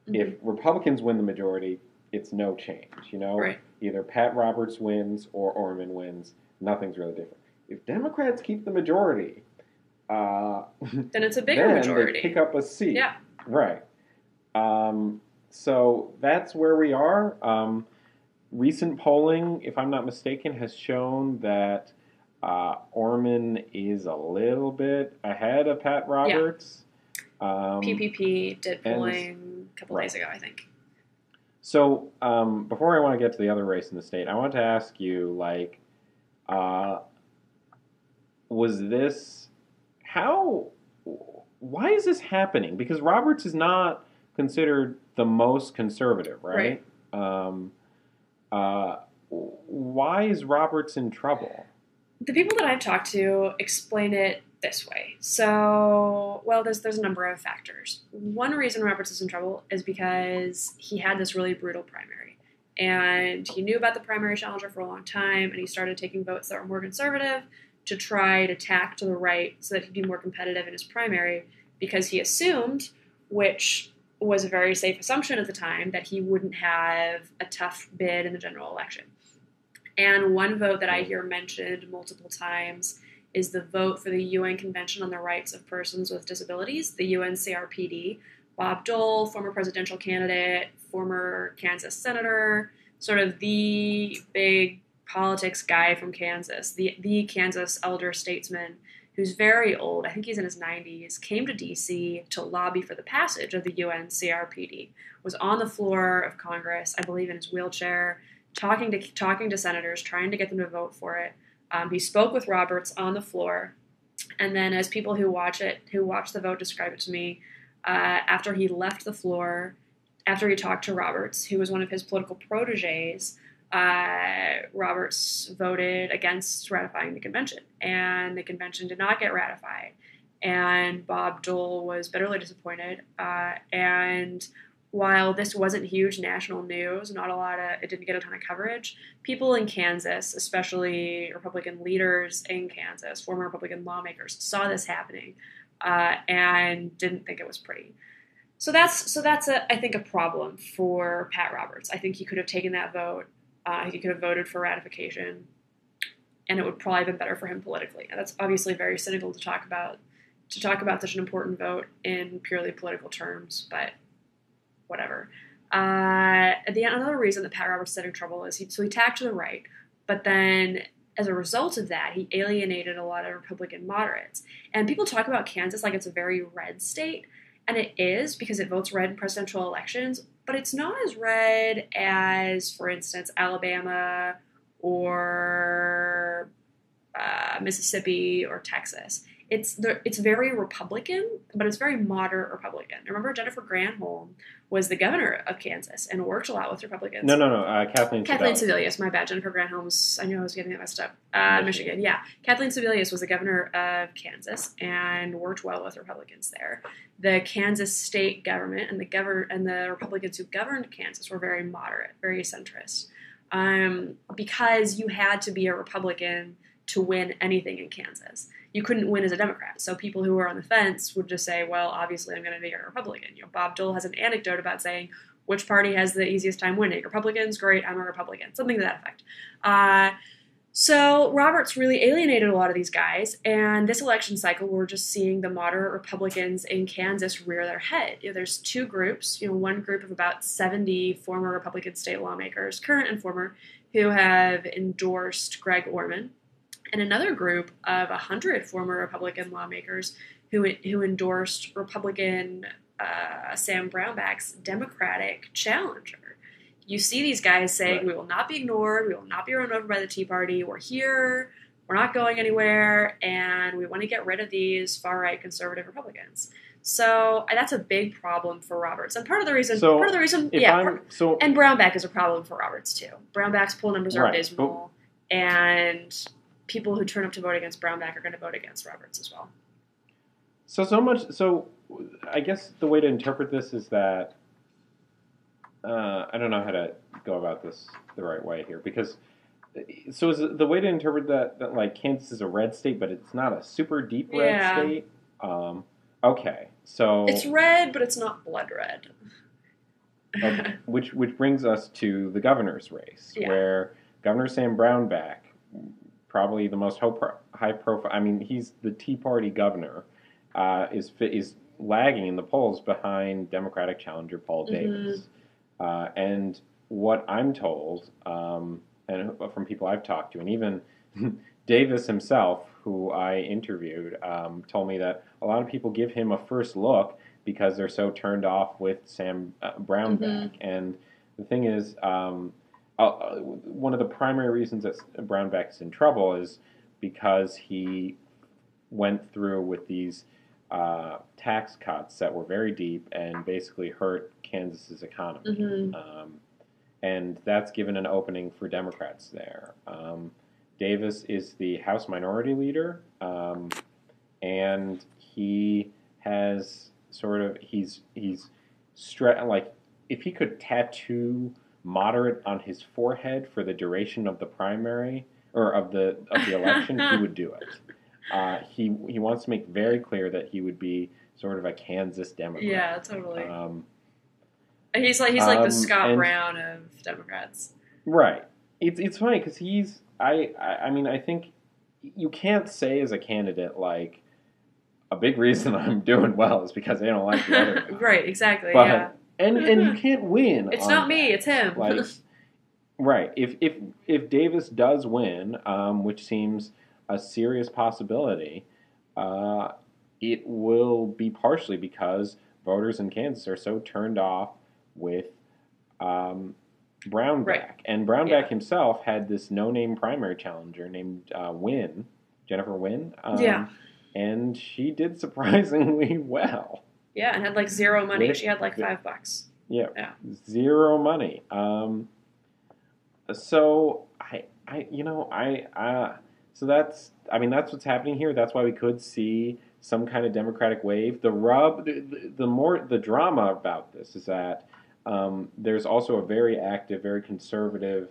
if Republicans win the majority, it's no change. You know, Right. Either Pat Roberts wins or Orman wins. Nothing's really different. If Democrats keep the majority, uh, <laughs> then it's a bigger then majority. They pick up a seat. Yeah. Right. Um, so that's where we are. Um, recent polling, if I'm not mistaken, has shown that uh, Orman is a little bit ahead of Pat Roberts. Um, PPP did polling a couple right. days ago, I think. So um, before I want to get to the other race in the state, I want to ask you, like, uh, was this how? Why is this happening? Because Roberts is not considered the most conservative, right? Um, uh, why is Roberts in trouble? The people that I've talked to explain it this way. So, well, there's there's a number of factors. One reason Roberts is in trouble is because he had this really brutal primary, and he knew about the primary challenger for a long time, and he started taking votes that were more conservative to try to tack to the right so that he'd be more competitive in his primary, because he assumed, which was a very safe assumption at the time, that he wouldn't have a tough bid in the general election. And one vote that I hear mentioned multiple times is the vote for the UN Convention on the Rights of Persons with Disabilities, the UNCRPD. Bob Dole, former presidential candidate, former Kansas senator, sort of the big politics guy from Kansas, the, the Kansas elder statesman who's very old, I think he's in his 90s, came to DC to lobby for the passage of the UNCRPD, was on the floor of Congress, I believe in his wheelchair, talking to talking to senators, trying to get them to vote for it. Um, he spoke with Roberts on the floor, and then as people who watch it, who watch the vote, describe it to me, uh, after he left the floor, after he talked to Roberts, who was one of his political proteges, uh, Roberts voted against ratifying the convention, and the convention did not get ratified. And Bob Dole was bitterly disappointed. Uh, and while this wasn't huge national news, not a lot of it didn't get a ton of coverage. People in Kansas, especially Republican leaders in Kansas, former Republican lawmakers, saw this happening uh, and didn't think it was pretty. So that's so that's a I think a problem for Pat Roberts. I think he could have taken that vote. Uh, he could have voted for ratification, and it would probably have been better for him politically. And that's obviously very cynical to talk about to talk about such an important vote in purely political terms, but whatever. Uh, the another reason that Pat Roberts is in trouble is he so he tacked to the right, but then as a result of that, he alienated a lot of Republican moderates. And people talk about Kansas like it's a very red state, and it is because it votes red in presidential elections, but it's not as red as, for instance, Alabama or uh, Mississippi or Texas. It's the, it's very Republican, but it's very moderate Republican. Remember, Jennifer Granholm was the governor of Kansas and worked a lot with Republicans. No, no, no. Uh, Kathleen. Kathleen Sebelius. My bad. Jennifer Granholm's. I knew I was getting that messed up. Uh, Michigan. Michigan. yeah. Kathleen Sebelius was the governor of Kansas and worked well with Republicans there. The Kansas state government and the govern and the Republicans who governed Kansas were very moderate, very centrist, um, because you had to be a Republican to win anything in Kansas. You couldn't win as a Democrat. So people who were on the fence would just say, "Well, obviously, I'm going to be a Republican." You know, Bob Dole has an anecdote about saying which party has the easiest time winning. Republicans, great, I'm a Republican. Something to that effect. Uh, so Roberts really alienated a lot of these guys, and this election cycle, we're just seeing the moderate Republicans in Kansas rear their head. You know, there's two groups. You know, one group of about 70 former Republican state lawmakers, current and former, who have endorsed Greg Orman, and another group of 100 former Republican lawmakers who who endorsed Republican uh, Sam Brownback's Democratic challenger. You see these guys saying, Right. "We will not be ignored. We will not be run over by the Tea Party. We're here. We're not going anywhere, and we want to get rid of these far right conservative Republicans." So uh, that's a big problem for Roberts, and part of the reason, So, part of the reason, yeah, part- so and Brownback is a problem for Roberts too. Brownback's poll numbers are Right, dismal, and people who turn up to vote against Brownback are going to vote against Roberts as well. So so much. So I guess the way to interpret this is that uh, I don't know how to go about this the right way here because. So is the way to interpret that that like Kansas is a red state, but it's not a super deep red Yeah. state. Um, okay, so It's red, but it's not blood red. Okay. which which brings us to the governor's race, <laughs> Yeah. where Governor Sam Brownback, probably the most high profile. I mean, he's the Tea Party governor, uh, is is lagging in the polls behind Democratic challenger Paul Mhm. Davis. Uh, and what I'm told, um, and from people I've talked to, and even <laughs> Davis himself, who I interviewed, um, told me that a lot of people give him a first look because they're so turned off with Sam uh, Brownback. And the thing is, um, uh, one of the primary reasons that Brownback is in trouble is because he went through with these uh, tax cuts that were very deep and basically hurt Kansas's economy. hmm Um, and that's given an opening for Democrats there. Um, Davis is the House Minority Leader, um, and he has sort of he's he's stre- like if he could tattoo moderate on his forehead for the duration of the primary or of the of the election, he would do it. <laughs> Uh, he he wants to make very clear that he would be sort of a Kansas Democrat. Yeah, totally. Um, he's like he's like um, the Scott and- Brown of Democrats. Right. It's it's funny because he's I, I I mean I think you can't say as a candidate like a big reason <laughs> I'm doing well is because they don't like the other <laughs> right, exactly. But- yeah, And and you can't win. it's not me, that. it's him. Like right. If if if Davis does win, um, which seems a serious possibility, uh, it will be partially because voters in Kansas are so turned off with um, Brownback. Right. And Brownback Yeah. himself had this no-name primary challenger named uh, Winn, Jennifer Winn. Um, Yeah. And she did <laughs> surprisingly well. Yeah, and had like zero money. She had like five bucks. Yeah. Yeah. Zero money. Um, so I, I, you know, I, uh, so that's, I mean, that's what's happening here. That's why we could see some kind of democratic wave. The rub, the, the, the more, the drama about this is that um, there's also a very active, very conservative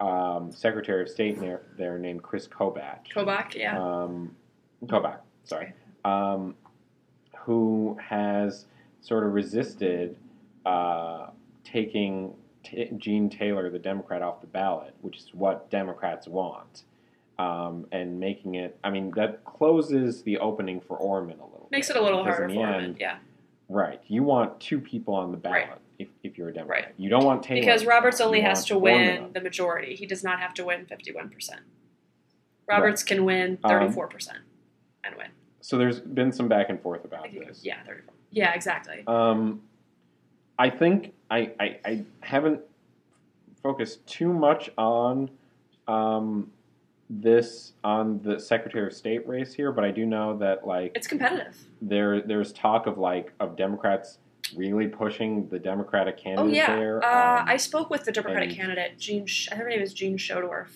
um, Secretary of State there, there named Chris Kobach Kobach, yeah. um, Kobach, sorry, um, who has sort of resisted uh, taking t- Gene Taylor, the Democrat, off the ballot, which is what Democrats want, um, and making it. I mean, that closes the opening for Orman a little. Bit. Makes bit, it a little harder for end, him. Yeah, Right, you want two people on the ballot Right. if, if you're a Democrat. Right. You don't want Taylor because Roberts only has to win on. the majority. He does not have to win fifty-one percent. Roberts can win Um, thirty-four percent and win. So there's been some back and forth about this. Yeah, thirty-four. Yeah, exactly. Um, I think I, I, I haven't focused too much on um, this on the Secretary of State race here, but I do know that like It's competitive. there there's talk of like of Democrats really pushing the Democratic candidate Oh yeah, there. uh, um, I spoke with the Democratic and- candidate Jean. I think her name is Jean Schodorf,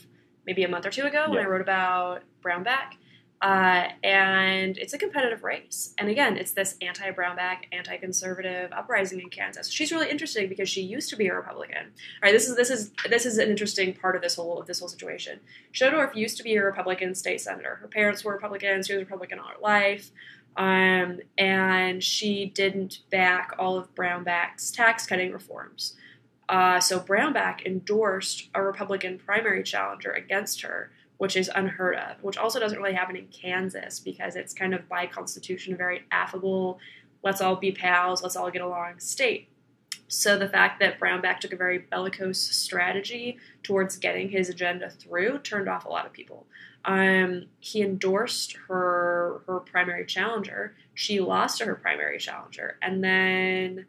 maybe a month or two ago when I wrote about Brownback, uh, and it's a competitive race. And again, it's this anti-Brownback, anti-conservative uprising in Kansas. She's really interesting because she used to be a Republican. All right, this is this is this is an interesting part of this whole of this whole situation. Schodorf used to be a Republican state senator. Her parents were Republicans. She was a Republican all her life. Um, and she didn't back all of Brownback's tax cutting reforms. Uh, so Brownback endorsed a Republican primary challenger against her, which is unheard of, which also doesn't really happen in Kansas because it's kind of by constitution a very affable, let's all be pals, let's all get along state. So the fact that Brownback took a very bellicose strategy towards getting his agenda through turned off a lot of people. Um, he endorsed her her primary challenger. She lost to her primary challenger, and then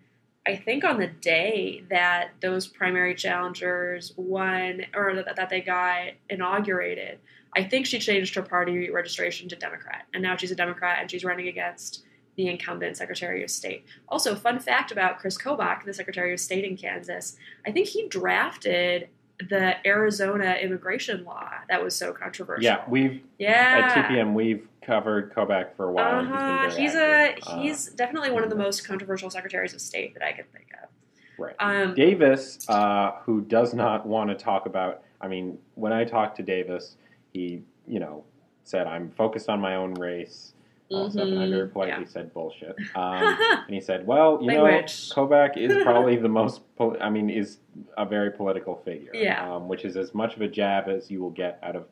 I think on the day that those primary challengers won or that, that they got inaugurated, I think she changed her party registration to Democrat, and now she's a Democrat and she's running against the incumbent Secretary of State. Also, fun fact about Chris Kobach, the Secretary of State in Kansas, I think he drafted the Arizona immigration law that was so controversial. yeah, we've yeah. at TPM we've covered Kobach for a while. Uh-huh. He's, He's a active. Uh, he's definitely one of the most controversial secretaries of state that I can think of. Right. Um, Davis, uh, who does not want to talk about, I mean, when I talked to Davis, he, you know, said, I'm focused on my own race. All that stuff, and I very Mhm, politely yeah. said bullshit. <laughs> Um, and he said, "Well, you Language. know, Kobach is <laughs> probably the most. Pol- I mean, is a very political figure. Yeah. Um, which is as much of a jab as you will get out of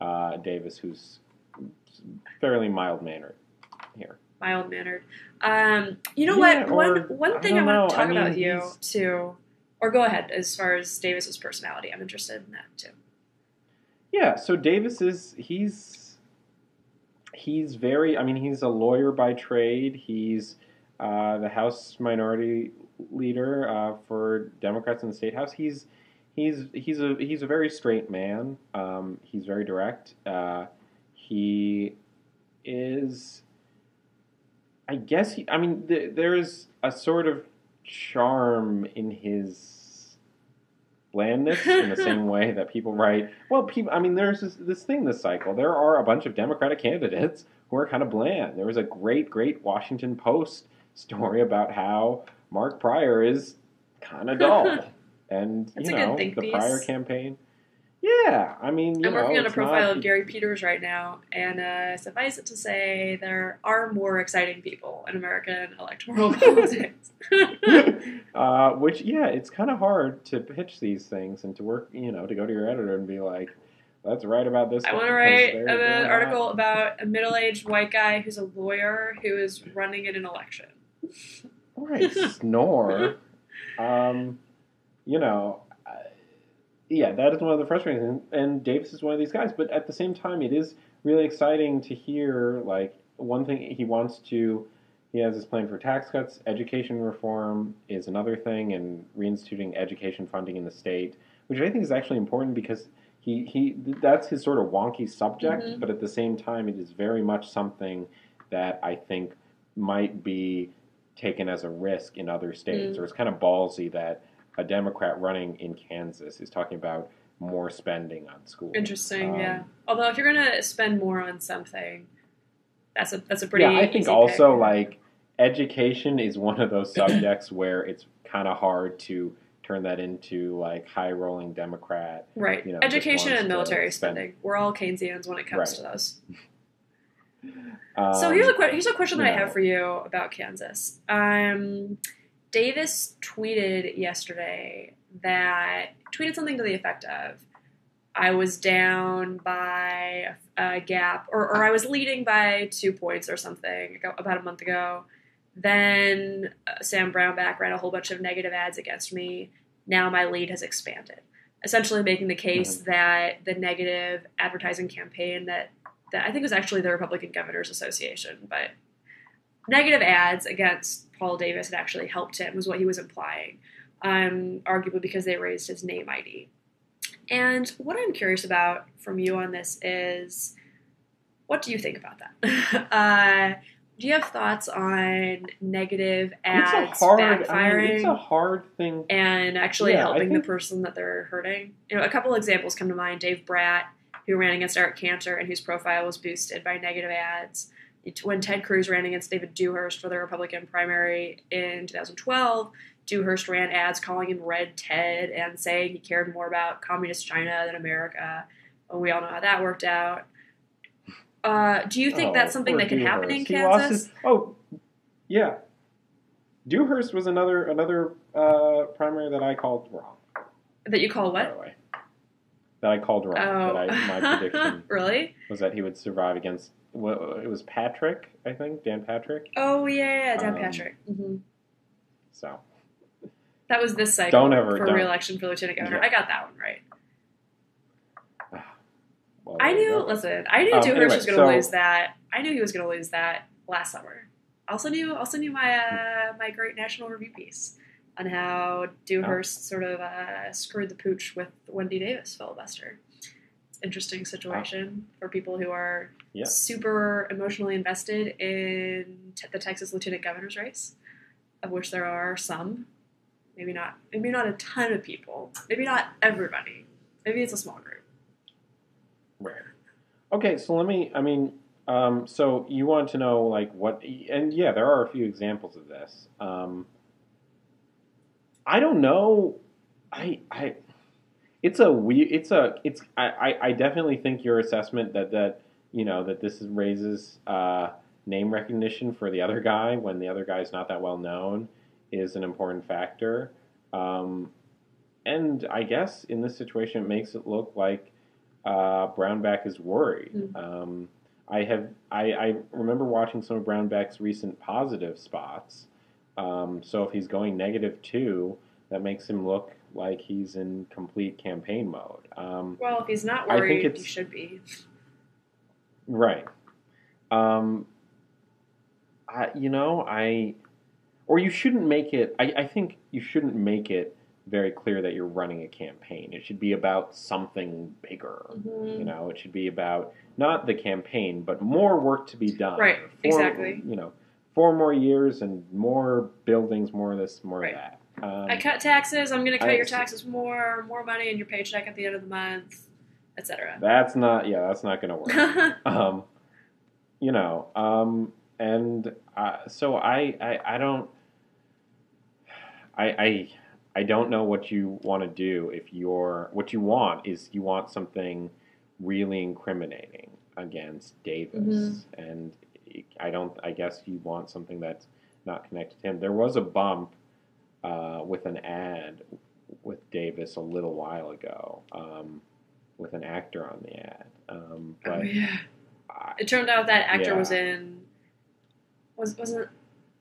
uh, Davis, who's fairly mild mannered here. mild mannered. Um, you know Yeah, what? or- One one thing I, don't want to I talk mean, about you too, or go ahead as far as Davis's personality. I'm interested in that too. Yeah. So Davis is he's he's very. I mean, he's a lawyer by trade. He's uh, the House Minority Leader uh, for Democrats in the state house. He's he's he's a he's a very straight man. Um, he's very direct. Uh, he is. I guess he. I mean, th- there is a sort of charm in his blandness in the <laughs> same way that people write. Well, people. I mean, there's this, this thing this cycle. There are a bunch of Democratic candidates who are kind of bland. There was a great, great Washington Post story about how Mark Pryor is kind of dull, <laughs> and you know the piece. Pryor campaign. Yeah, I mean, you I'm know, working on a it's not- profile of <laughs> Gary Peters right now, and uh, suffice it to say, there are more exciting people in American electoral <laughs> politics. <laughs> uh, which yeah, it's kind of hard to pitch these things and to work, you know, to go to your editor and be like, "Let's write about this." I want to write an that." article about a middle-aged white guy who's a lawyer who is running in an election. All right, snore. Um, you know, yeah, that is one of the frustrating things. And Davis is one of these guys, but at the same time, it is really exciting to hear. Like one thing he wants to, he has this plan for tax cuts. Education reform is another thing, and reinstituting education funding in the state, which I think is actually important because. He, he that's his sort of wonky subject, Mhm. but at the same time, it is very much something that I think might be taken as a risk in other states, Mm. or it's kind of ballsy that a Democrat running in Kansas is talking about more spending on schools. Interesting, Um, yeah. Although if you're gonna spend more on something, that's a that's a pretty. yeah, I think also pick. like education is one of those subjects where it's kind of hard to turn that into like high rolling Democrat. right you know, education and military spend- spending. We're all Keynesians when it comes Right. to those. Um, <laughs> so here's a que- here's a question that I have for you about Kansas. Um, Davis tweeted yesterday that tweeted something to the effect of, "I was down by a gap, or, or I was leading by two points or something about a month ago. Then uh, Sam Brownback ran a whole bunch of negative ads against me. Now my lead has expanded." Essentially, making the case that the negative advertising campaign that that I think was actually the Republican Governors Association, but negative ads against Paul Davis had actually helped him, was what he was implying, um, arguably because they raised his name ID. And what I'm curious about from you on this is what do you think about that? <laughs> uh, do you have thoughts on negative ads it's hard, backfiring I mean, it's a hard thing. and actually Yeah, helping the person that they're hurting? You know, a couple examples come to mind. Dave Brat, who ran against Eric Cantor and whose profile was boosted by negative ads. When Ted Cruz ran against David Dewhurst for the Republican primary in 2012, Dewhurst ran ads calling him Red Ted and saying he cared more about communist China than America. And we all know how that worked out. Uh, do you think Oh, that's something that can happen in Dewhurst. He lost Kansas? his- oh, yeah. Dewhurst was another another uh, primary that I called wrong. That you call what? that I called wrong. Oh, That I, my prediction <laughs> really? was that he would survive against. Well, it was Patrick, I think, Dan Patrick. Oh yeah, Dan Um, Patrick. hmm So That was this cycle Don't ever- for don't. re-election for lieutenant governor. Yeah. I got that one right. <sighs> well, I knew. listen, I knew Um, Dewhurst anyway, was going to so- lose that. I knew he was going to lose that last summer. I'll send you. I'll send you my uh, my great national review piece on how Dewhurst sort of uh, screwed the pooch with Wendy Davis filibuster. Interesting situation for people who are Yeah. super emotionally invested in te- the Texas lieutenant governor's race, of which there are some. Maybe not. Maybe not a ton of people. Maybe not everybody. Maybe it's a small group. Right. Okay, so let me. I mean, um, so you want to know like what? And yeah, there are a few examples of this. Um, I don't know. I I. It's a we. It's a. It's. I, I. Definitely think your assessment that that you know that this raises uh, name recognition for the other guy when the other guy's not that well known is an important factor. Um, and I guess in this situation, it makes it look like uh, Brownback is worried. Mm. Um, I have I, I remember watching some of Brownback's recent positive spots. Um, so if he's going negative two, that makes him look like he's in complete campaign mode. Um, Well, if he's not I think worried, he should be. right. Um, I you know I or you shouldn't make it. I, I think you shouldn't make it very clear that you're running a campaign. It should be about something bigger. Mhm. You know, it should be about not the campaign, but more work to be done. Right, Four- exactly. You know, four more years and more buildings, more of this, more Right. of that. Um, I cut taxes. I'm going to cut I- your taxes more, more money in your paycheck at the end of the month, etc. that's not. Yeah, that's not going to work. <laughs> um, you know, um, and uh, so I, I, I don't, I, I, I don't know what you want to do if you're. What you want is you want something really incriminating against Davis, Mhm. and I don't. I guess you want something that's not connected to him. There was a bump uh, with an ad with Davis a little while ago. Um, with an actor on the ad, um, oh but yeah. I, It turned out that actor was in was wasn't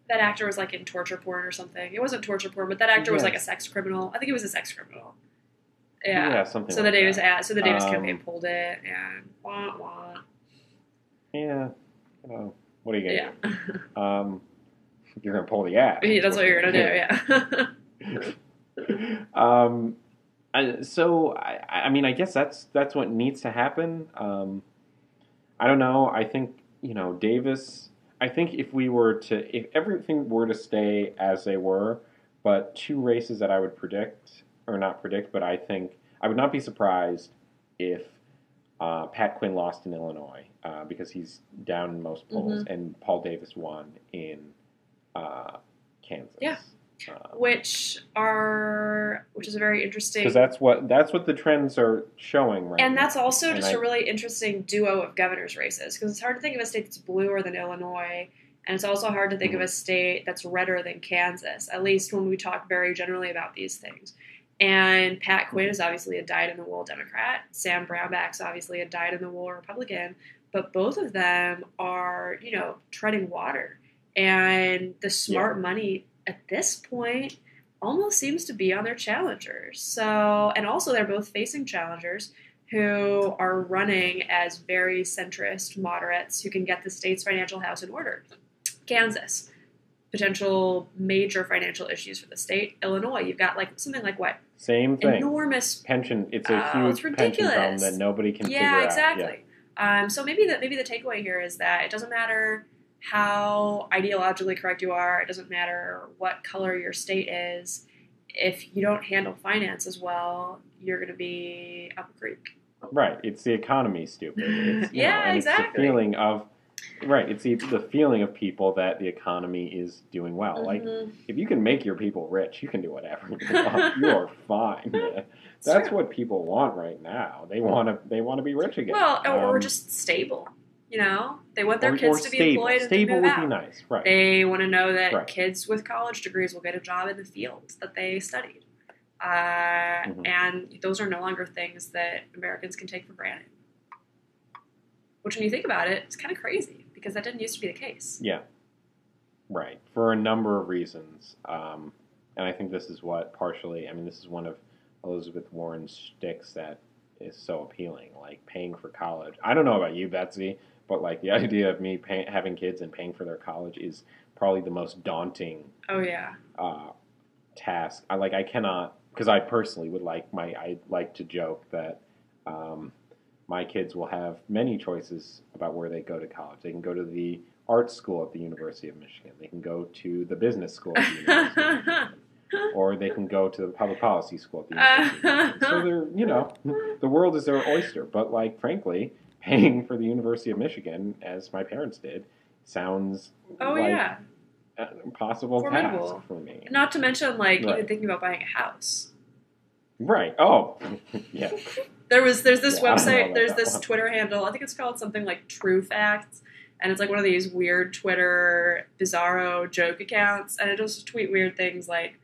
that actor was like in torture porn or something. It wasn't torture porn, but that actor was like a sex criminal. I think he was a sex criminal. Yeah. yeah something. so the like Davis that. ad, so the Davis Um, campaign pulled it and wah wah. Yeah, you know, what are you Yeah. gonna <laughs> do? Um, you're gonna pull the ad. Yeah, That's what you're gonna do. Yeah. <laughs> um, I, so I, I mean, I guess that's that's what needs to happen. Um, I don't know. I think you know Davis. I think if we were to, if everything were to stay as they were, but two races that I would predict or not predict, but I think I would not be surprised if uh, Pat Quinn lost in Illinois uh, because he's down in most polls, and Paul Davis won in uh, Kansas. Yeah. Um, which are which is a very interesting because that's what that's what the trends are showing right and now. that's also And just I- a really interesting duo of governors races because it's hard to think of a state that's bluer than Illinois, and it's also hard to think of a state that's redder than Kansas. At least when we talk very generally about these things. And Pat Quinn is obviously a dyed-in-the-wool Democrat. Sam Brownback's obviously a dyed-in-the-wool Republican. But both of them are, you know, treading water. And the smart money at this point almost seems to be on their challengers. So, and also they're both facing challengers who are running as very centrist moderates who can get the state's financial house in order. Kansas, potential major financial issues for the state. Illinois, you've got like something like what Same thing. enormous. pension. It's a it's huge pension problem that nobody can figure Yeah, out. exactly. Um, so maybe that maybe the takeaway here is that it doesn't matter how ideologically correct you are. It doesn't matter what color your state is. If you don't handle finances well, you're going to be up a creek. Right. It's the economy, stupid. It's, <laughs> Yeah, know, and It's exactly. the feeling of right. It's the, the feeling of people that the economy is doing well. Like Mhm. if you can make your people rich, you can do whatever you <laughs> want. you are fine. That's true. what people want right now. They want to. They want to be rich again. Well, or, or Um, just stable. You know, they want their or- kids or to be stable. employed and to Stable move would out. be nice. Right. They want to know that Right. kids with college degrees will get a job in the field that they studied. Uh, Mhm. And those are no longer things that Americans can take for granted. Which, when you think about it, it's kind of crazy because that didn't used to be the case. Yeah. Right. For a number of reasons. Um, and I think this is what partially, I mean, this is one of Elizabeth Warren's shticks that is so appealing, like paying for college. I don't know about you, Betsy, but like the idea of me pay, having kids and paying for their college is probably the most daunting Oh, yeah. uh, task. I like I cannot because I personally would like my I like to joke that um, my kids will have many choices about where they go to college. They can go to the art school at the University of Michigan. They can go to the business school at the University of <laughs> Michigan. Or they can go to the public policy school at the University of Michigan. So they're, you know, the world is their oyster. But, like, frankly, paying <laughs> for the University of Michigan, as my parents did, sounds oh, like yeah. an impossible Formidable. task for me. Not to mention, like, Right. even thinking about buying a house. Right. Oh, <laughs> yeah. There was there's this <laughs> Yeah, I don't know website, there's this one. Twitter handle. I think it's called something like True Facts, and it's like one of these weird Twitter bizarro joke accounts, and it just tweet weird things like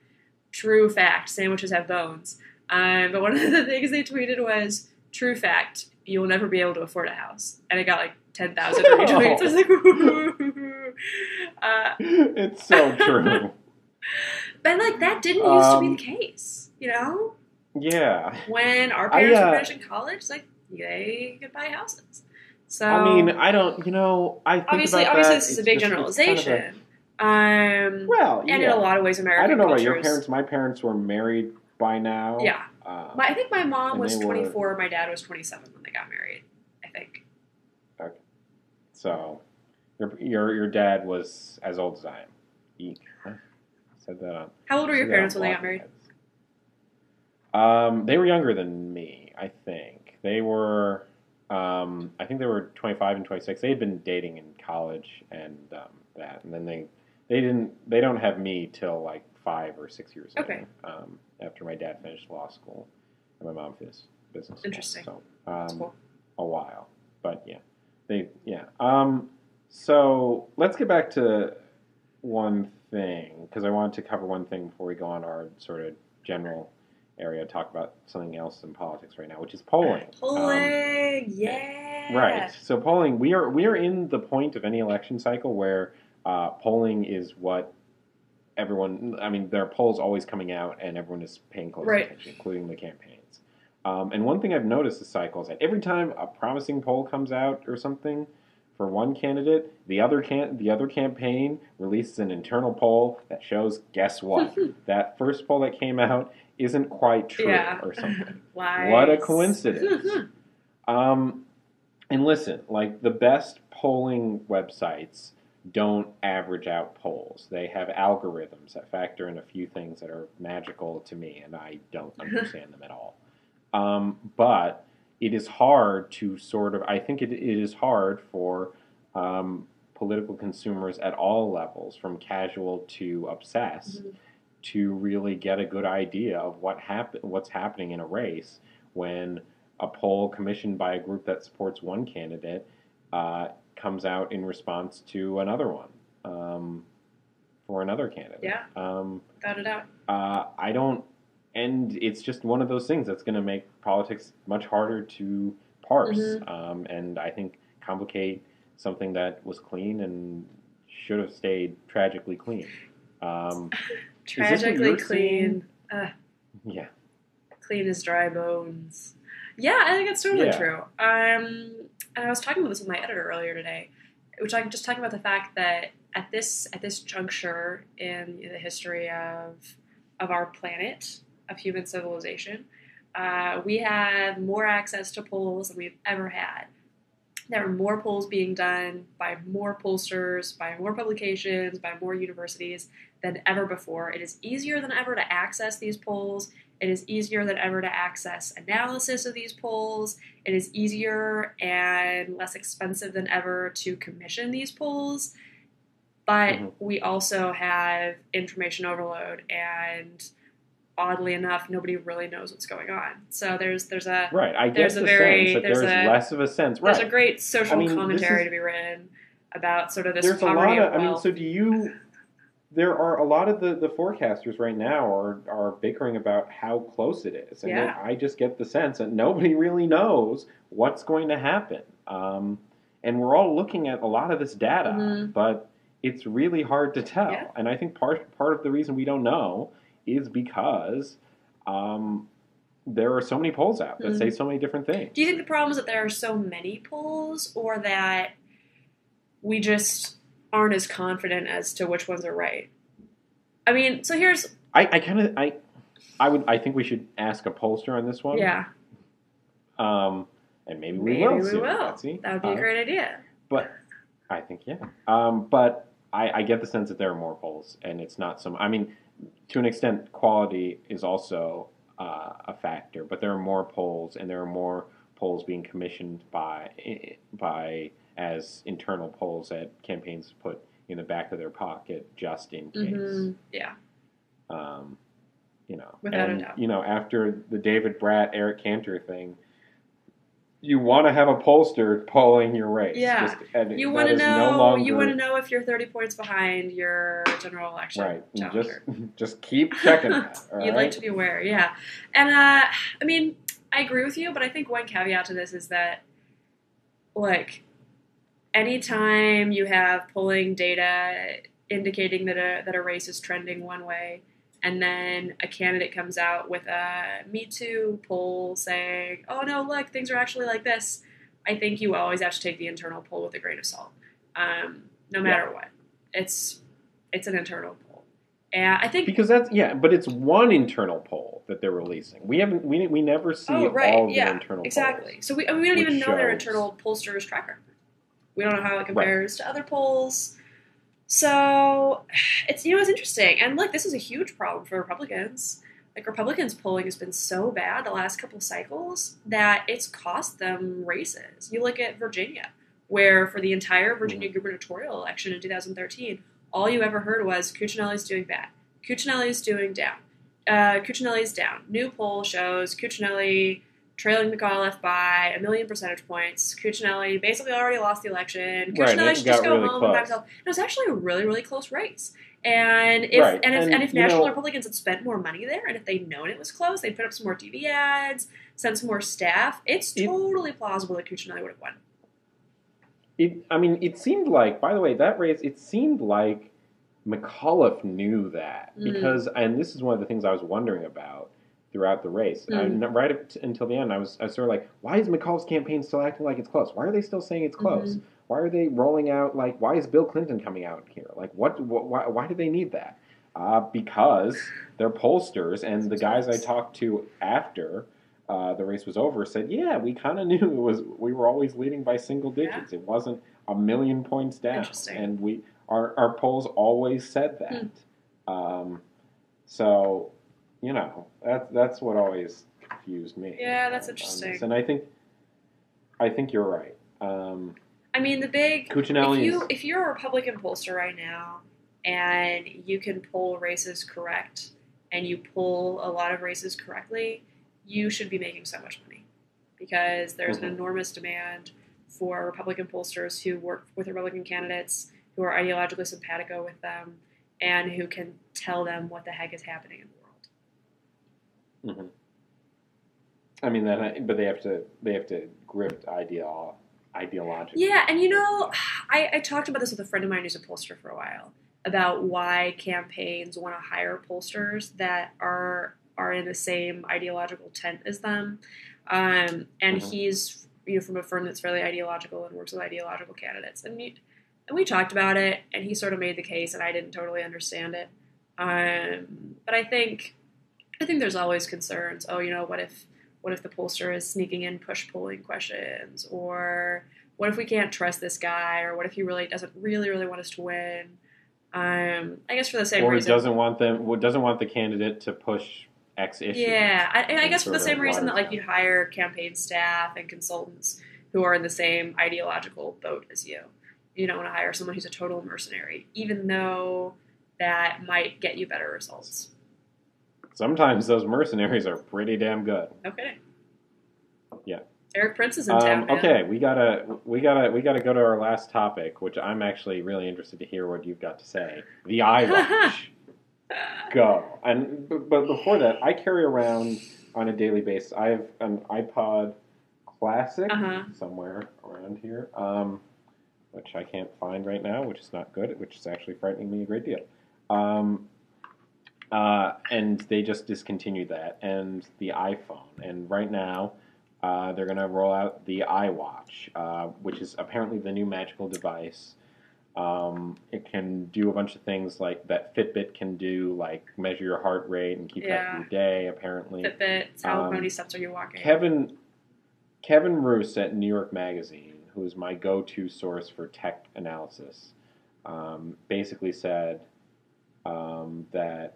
"True fact: sandwiches have bones." Um, but one of the things they tweeted was "True fact: you will never be able to afford a house," and it got like ten thousand retweets. I was like, "Ooh." <laughs> uh, it's so true. <laughs> but like that didn't used to be Um, the case, you know. Yeah. when our I, parents uh, were finishing college, like they could buy houses. So I mean, I don't. You know, I think obviously, obviously, that, this is a big just- it's kind of a- generalization. um, well, and in a lot of ways, American I don't know about your parents. My parents were married by now. Yeah, Uh, my, I think my mom was they were- 24. My dad was 27 when they got married. I think. Okay. so, your your your dad was as old as I am. Eek. Said that on. How old were your parents when they got married? Um, they were younger than me. I think they were. Um, I think they were 25 and 26. They had been dating in college and um, that, and then they they didn't. They don't have me till like five or six years Okay. later. Um, after my dad finished law school and my mom finished business. school. Interesting. So, um, cool. a while, but yeah, they yeah. Um, so let's get back to one thing because I wanted to cover one thing before we go on our sort of general area. Talk about something else in politics right now, which is polling. Um, Polling, yeah. Right. So polling, we are we are in the point of any election cycle where uh, polling is what everyone. I mean, there are polls always coming out, and everyone is paying close Right. attention, including the campaigns. Um, and one thing I've noticed this cycle is that every time a promising poll comes out or something for one candidate, the other can the other campaign releases an internal poll that shows, guess what? <laughs> that first poll that came out isn't quite true Yeah. or something. <laughs> What a coincidence. <laughs> Um, and listen, like the best polling websites don't average out polls. They have algorithms that factor in a few things that are magical to me, and I don't <laughs> understand them at all. Um, but it is hard to sort of, I think it, it is hard for um, political consumers at all levels, from casual to obsessed, Mhm. to really get a good idea of what happen, what's happening in a race when a poll commissioned by a group that supports one candidate uh, comes out in response to another one um, for another candidate. Yeah. Um, Got it out. uh, I don't, and it's just one of those things that's going to make politics much harder to parse, Mhm. um, and I think complicate something that was clean and should have stayed tragically clean. Um, <laughs> Tragically clean. yeah. clean as dry bones. Yeah, I think it's totally Yeah. true. Um, and I was talking about this with my editor earlier today, which I'm just talking about the fact that at this at this juncture in the history of of our planet of human civilization, uh, we have more access to polls than we've ever had. There are more polls being done by more pollsters, by more publications, by more universities than ever before. It is easier than ever to access these polls. It is easier than ever to access analysis of these polls. It is easier and less expensive than ever to commission these polls. But Mhm. we also have information overload, and oddly enough, nobody really knows what's going on. So there's there's a Right. I There's the a very- sense that there's there's, a- less of a sense. there's a great social I mean, commentary is- to be written about sort of this there's a lot of. of I mean, so do you? There are a lot of the, the forecasters right now are are bickering about how close it is, and Yeah. I just get the sense that nobody <laughs> really knows what's going to happen. Um, and we're all looking at a lot of this data, Mhm. but it's really hard to tell. Yeah. And I think part part of the reason we don't know is because um, there are so many polls out that Mhm. say so many different things. Do you think the problem is that there are so many polls, or that we just aren't as confident as to which ones are right? I mean, so here's I, I kind of I I would I think we should ask a pollster on this one. yeah, Um, and maybe we maybe will. we soon, will. Betsy. That would be Uh, a great idea. But I think yeah. Um, but I, I get the sense that there are more polls, and it's not some. I mean, to an extent, quality is also uh, a factor. But there are more polls, and there are more polls being commissioned by by as internal polls that campaigns put in the back of their pocket just in case. hmm Yeah, Um, you know, Without a and, doubt. You know, after the David Brat, Eric Cantor thing, you want to have a pollster polling your race. Yeah. Just, and you want to know. No longer, You want to know if you're 30 points behind your general election Right. Just, <laughs> just keep checking that. <laughs> all You'd right? like to be aware, yeah. And uh, I mean, I agree with you, but I think one caveat to this is that, like, anytime you have polling data indicating that a that a race is trending one way, and then a candidate comes out with a Me Too poll saying, "Oh no, look, things are actually like this," I think you always have to take the internal poll with a grain of salt, um, no matter what. It's it's an internal poll, and I think Because that's yeah, but it's one internal poll that they're releasing. We haven't we we never see Oh, right, all yeah, the internal Exactly. polls. So we, I mean, we don't even know their internal pollsters track record. We don't know how it compares to other polls. So it's you know it's interesting, and look, this is a huge problem for Republicans. Like Republicans polling has been so bad the last couple cycles that it's cost them races. You look at Virginia, where for the entire Virginia gubernatorial election in 2013, all you ever heard was Cuccinelli's doing bad, Cuccinelli's doing down, uh, Cuccinelli's down. New poll shows Cuccinelli trailing McAuliffe by a million percentage points. Cuccinelli basically already lost the election. Right, Cuccinelli it should just go really home close. by himself. It was actually a really, really close race. And if Right, and if and, and, if national know- Republicans had spent more money there, and if they'd known it was close, they'd put up some more TV ads, send some more staff. It's It- totally plausible that Cuccinelli would have won. It, I mean, it seemed like, by the way, that race, it seemed like McAuliffe knew that Mm. because, and this is one of the things I was wondering about throughout the race. I- Mm. right up t- until the end, I was, I was sort of like, why is McAuliffe's campaign still acting like it's close? Why are they still saying it's close? Mm-hmm. Why are they rolling out like? Why is Bill Clinton coming out here? Like, what? what why, why do they need that? Uh, because they're pollsters, and the guys I talked to after uh, the race was over said, "Yeah, we kind of knew it was. We were always leading by single digits. It wasn't a million points down, and we our our polls always said that. Um, so, you know, that's that's what always confused me. Yeah, that's interesting. And I think, I think you're right. Um, I mean, the big Cuccinelli if you if you're a Republican pollster right now and you can poll races correct and you poll a lot of races correctly, you should be making so much money because there's an Mhm. enormous demand for Republican pollsters who work with Republican candidates who are ideologically simpatico with them and who can tell them what the heck is happening in Mhm. I mean that, but they have to they have to grip ideal ideologically. Yeah, and you know, I, I talked about this with a friend of mine who's a pollster for a while about why campaigns want to hire pollsters that are are in the same ideological tent as them. Um, and Mhm. he's you know from a firm that's fairly ideological and works with ideological candidates. And you, and we talked about it, and he sort of made the case, and I didn't totally understand it. Um, but I think I think there's always concerns. Oh, you know, what if what if the pollster is sneaking in push polling questions, or what if we can't trust this guy, or what if he really doesn't really really want us to win? Um, I guess for the same or reason. doesn't want them doesn't want the candidate to push X issue. Yeah, I, I guess for the same reason that like you'd hire campaign staff and consultants who are in the same ideological boat as you. You don't want to hire someone who's a total mercenary, even though that might get you better results. Sometimes those mercenaries are pretty damn good. Okay. Yeah. Erik Prince is in town. Um, man. okay, we gotta we gotta we gotta go to our last topic, which I'm actually really interested to hear what you've got to say. The <laughs> iWatch. go. And but before that, I carry around on a daily basis. I have an iPod Classic Uh-huh. somewhere around here, um, which I can't find right now, which is not good. Which is actually frightening me a great deal. Um, uh, and they just discontinued that, and the iPhone. And right now, uh, they're going to roll out the iWatch, uh, which is apparently the new magical device. Um, it can do a bunch of things like that Fitbit can do, like measure your heart rate and keep track of your day. Apparently, Fitbits. How Um, many steps are you walking? Kevin Kevin Roose at New York Magazine, who is my go-to source for tech analysis, um, basically said um, that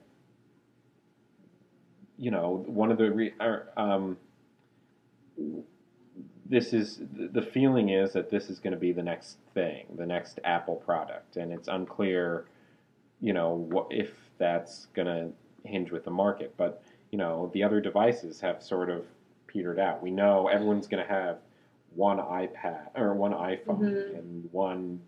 you know one of the re- or, um, this is the feeling is that this is going to be the next thing, the next Apple product, and it's unclear, you know, what if that's going to hinge with the market, but you know the other devices have sort of petered out. We know everyone's going to have one iPad or one iPhone Mhm. and one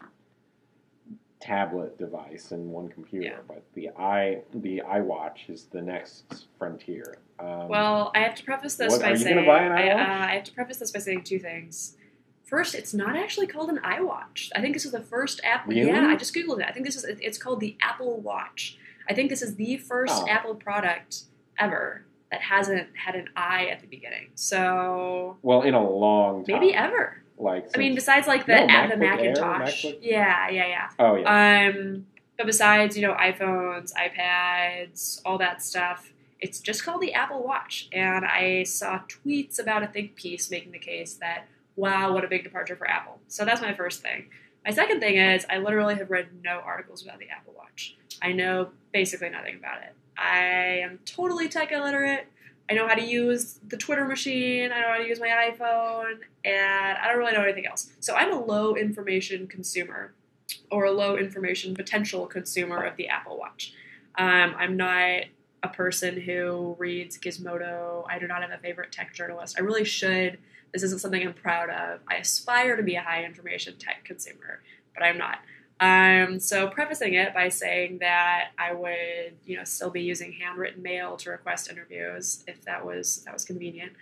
tablet device and one computer, Yeah. but the i the iWatch is the next frontier. Um, Well, I have to preface this What, by saying gonna buy an I, uh, I have to preface this by saying two things. First, it's not actually called an iWatch. I think this is the first Apple. Really? Yeah, I just googled it. I think this is it's called the Apple Watch. I think this is the first Oh. Apple product ever that hasn't had an I at the beginning. So well, in a long time, maybe ever. Like, I mean, besides like the No, the MacBook Air, Macintosh. Yeah, yeah, yeah. oh yeah, Um, but besides, you know, iPhones, iPads, all that stuff, it's just called the Apple Watch. And I saw tweets about a think piece making the case that, wow, what a big departure for Apple. So that's my first thing. My second thing is, I literally have read no articles about the Apple Watch. I know basically nothing about it. I am totally tech illiterate. I know how to use the Twitter machine. I know how to use my iPhone, and I don't really know anything else. So I'm a low information consumer, or a low information potential consumer of the Apple Watch. Um, I'm not a person who reads Gizmodo. I do not have a favorite tech journalist. I really should. This isn't something I'm proud of. I aspire to be a high information tech consumer, but I'm not. Um, so prefacing it by saying that I would, you know, still be using handwritten mail to request interviews if that was that was convenient.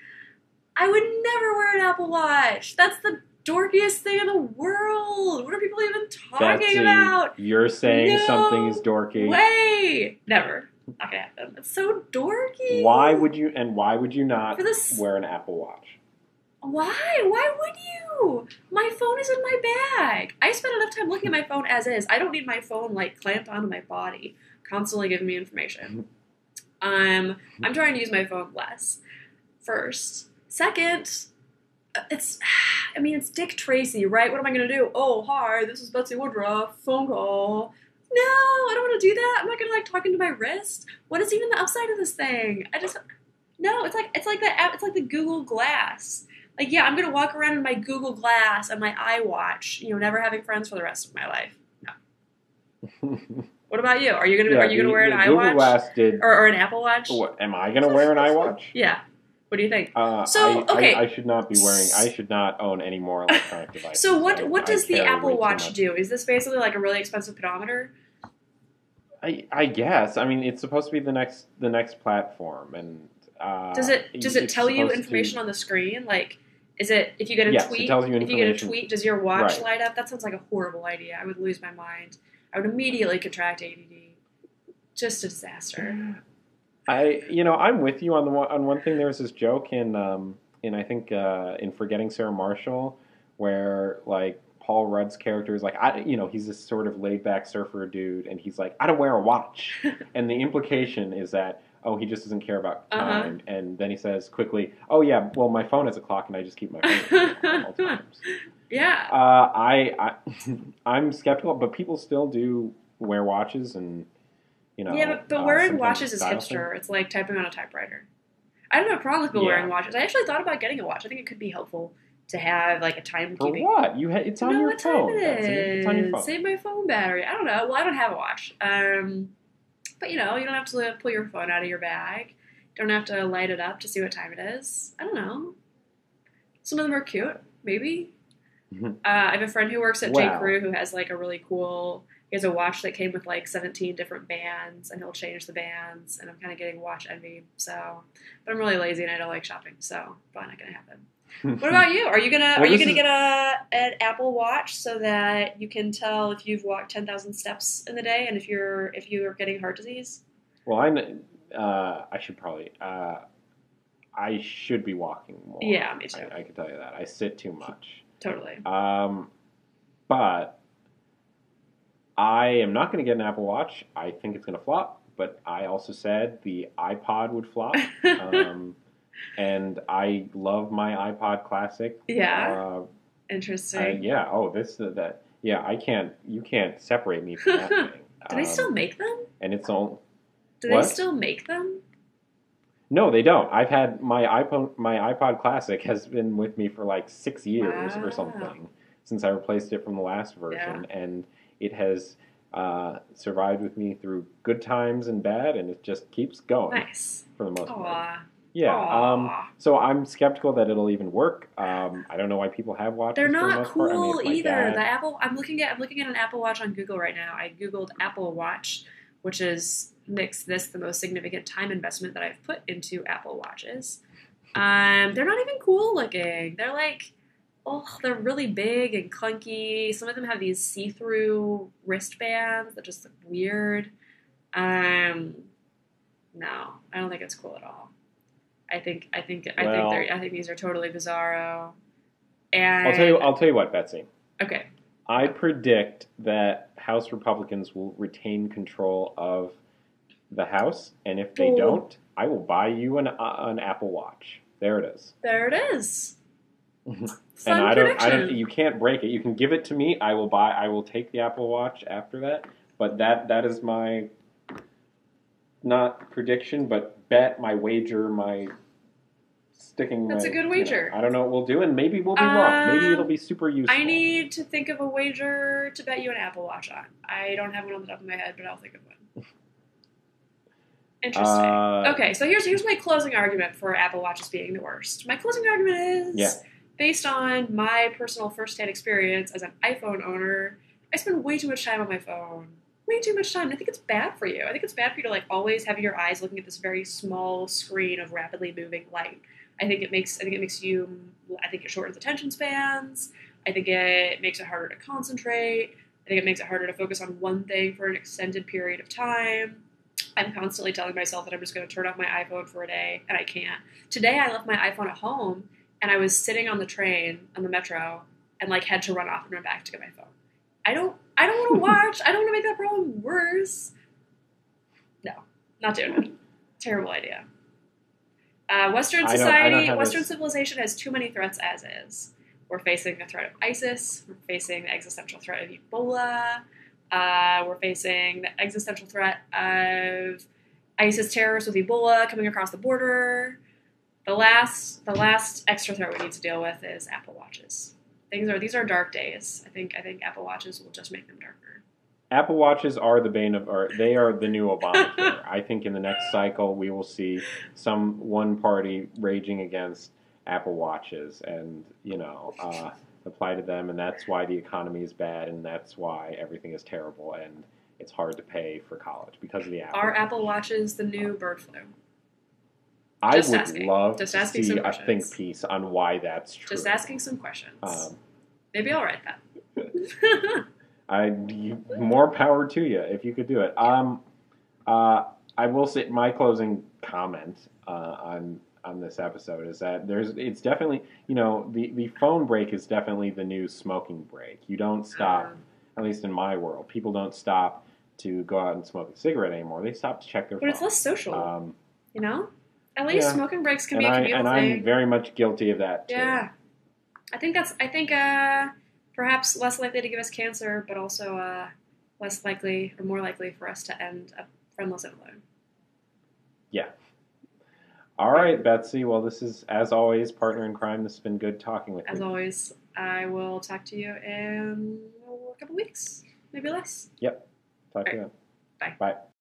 I would never wear an Apple Watch. That's the dorkiest thing in the world. What are people even talking Betsy, about? you're saying No something is dorky. Way never. Not gonna happen. It's so dorky. Why would you? And why would you not wear an Apple Watch? Why? Why would you? My phone is in my bag. I spend enough time looking at my phone as is. I don't need my phone like clamped onto my body, constantly giving me information. Um, I'm trying to use my phone less. First, second, uh, it's. <sighs> I mean, it's Dick Tracy, right? What am I gonna do? Oh, hi, this is Betsy Woodruff. Phone call. No, I don't want to do that. I'm not gonna like talk into my wrist. What is even the upside of this thing? I just no. It's like it's like the. It's like the Google Glass. Like yeah, I'm gonna walk around in my Google Glass and my iWatch. You know, never having friends for the rest of my life. No. <laughs> what about you? Are you gonna Yeah, Are you gonna the- wear an Google iWatch Glass did. or, or an Apple Watch? What am I going to wear an iWatch? Yeah. What do you think? Uh, So, I, okay. I, I should not be wearing. I should not own any more electronic devices. <laughs> So what I- what does the Apple Watch do? Is this basically like a really expensive pedometer? I, I guess. I mean, it's supposed to be the next the next platform, and uh, Does it does it it's tell you information to, on the screen? Like, is it if you get a Yes, it tweet? tells you if you get a tweet, does your watch Right. light up? That sounds like a horrible idea. I would lose my mind. I would immediately contract ADD. Just a disaster. <sighs> I you know I'm with you on the one, on one thing. There was this joke in um, in I think uh, in Forgetting Sarah Marshall where like Paul Rudd's character is like, I, you know, he's this sort of laid back surfer dude, and he's like, I don't wear a watch, <laughs> and the implication is that oh, he just doesn't care about Uh-huh. time, and then he says quickly, oh yeah, well my phone has a clock, and I just keep my phone at <laughs> all times. yeah. Uh, I, I <laughs> I'm skeptical, but people still do wear watches, and you know, yeah, but, but uh, wearing watches is hipster. It's like typing on a typewriter. I don't have a problem with people Yeah. wearing watches. I actually thought about getting a watch. I think it could be helpful to have like a thing. For timekeeping. what? You ha- it's on know your what time it is. It's on your phone. Save my phone battery. I don't know. Well, I don't have a watch. Um, but you know, you don't have to pull your phone out of your bag. Don't have to light it up to see what time it is. I don't know. Some of them are cute, maybe. Mhm. Uh, I have a friend who works at J. Crew who has like a really cool. He has a watch that came with like 17 different bands, and he'll change the bands. And I'm kind of getting watch envy. So, but I'm really lazy and I don't like shopping, so probably not gonna happen. <laughs> What about you? Are you gonna Are you gonna get a an Apple Watch so that you can tell if you've walked ten thousand steps in the day and if you're if you're getting heart disease? Well, I'm. uh, I should probably uh, I should be walking more. Yeah, me too. I, I can tell you that I sit too much. Totally. Um, but I am not going to get an Apple Watch. I think it's going to flop. But I also said the iPod would flop. <laughs> um, and I love my iPod Classic. yeah. Uh, Interesting. I, yeah. Oh, this that. Yeah, I can't. You can't separate me from that <laughs> thing. Do they Um, still make them? And it's all. Do what? they still make them? No, they don't. I've had my iPod. My iPod Classic has been with me for like six years Wow. or something since I replaced it from the last version, and it has uh, survived with me through good times and bad, and it just keeps going Nice. for the most part. Yeah. Um, so I'm skeptical that it'll even work. Um, I don't know why people have watches. They're the not most part. I mean, cool either. dad- The Apple. I'm looking at. I'm looking at an Apple Watch on Google right now. I googled Apple Watch, which is makes this the most significant time investment that I've put into Apple Watches. Um, they're not even cool looking. They're like, oh, they're really big and clunky. Some of them have these see-through wristbands that just look weird. Um, no, I don't think it's cool at all. I think I think I think Well- I think these are totally bizarro. And I'll tell you. I'll tell you what, Betsy. Okay. I predict that House Republicans will retain control of the House, and if they Oh. don't, I will buy you an uh, an Apple Watch. There it is. There it is. <laughs> And I don't. I don't. You can't break it. You can give it to me. I will buy. I will take the Apple Watch after that. But that that is my not prediction, but bet, my wager, my sticking. That's my- a good you know, wager. I don't know what we'll do, and maybe we'll be wrong. Maybe Um, it'll be super useful. I need to think of a wager to bet you an Apple Watch on. I don't have one on the top of my head, but I'll think of one. <laughs> Interesting. Uh, okay, so here's here's my closing argument for Apple Watches being the worst. My closing argument is Yeah. based on my personal firsthand experience as an iPhone owner. I spend way too much time on my phone. Way too much time. I think it's bad for you. I think it's bad for you to like always have your eyes looking at this very small screen of rapidly moving light. I think it makes I think it makes you I think it shortens attention spans. I think it makes it harder to concentrate. I think it makes it harder to focus on one thing for an extended period of time. I'm constantly telling myself that I'm just going to turn off my iPhone for a day, and I can't. Today, I left my iPhone at home, and I was sitting on the train on the metro, and like had to run off and run back to get my phone. I don't. I don't want to <laughs> watch. I don't want to make that problem worse. No, not doing it. Terrible idea. Uh, Western I don't- I don't society, have Western this- civilization has too many threats as is. We're facing the threat of ISIS. We're facing the existential threat of Ebola. Uh, we're facing the existential threat of ISIS terrorists with Ebola coming across the border. The last, the last extra threat we need to deal with is Apple Watches. Things are these are dark days. I think I think Apple Watches will just make them darker. Apple Watches are the bane of, or they are the new Obamacare. <laughs> I think in the next cycle we will see some one party raging against Apple Watches, and you know, uh, apply to them, and that's why the economy is bad, and that's why everything is terrible, and it's hard to pay for college because of the Apple. Are Apple Watches the new bird flu? I Just would asking. love Just to asking see some a questions. think piece on why that's true. Just asking some questions. Um, Maybe I'll write that. <laughs> I more power to you if you could do it. Um, uh, I will say my closing comment uh, on on this episode is that there's it's definitely you know the the phone break is definitely the new smoking break. You don't stop, Um, at least in my world, people don't stop to go out and smoke a cigarette anymore. They stop to check their but phone. it's less social, Um, you know. At least yeah. smoking breaks can and be a I communal and thing. I'm very much guilty of that too. Yeah, I think that's. I think uh, perhaps less likely to give us cancer, but also uh, less likely or more likely for us to end up friendless and alone. Yeah. All right, Betsy. Well, this is as always partner in crime. This has been good talking with you. As always, I will talk to you in a couple weeks, maybe less. Yep. Talk to you then. Bye. Bye.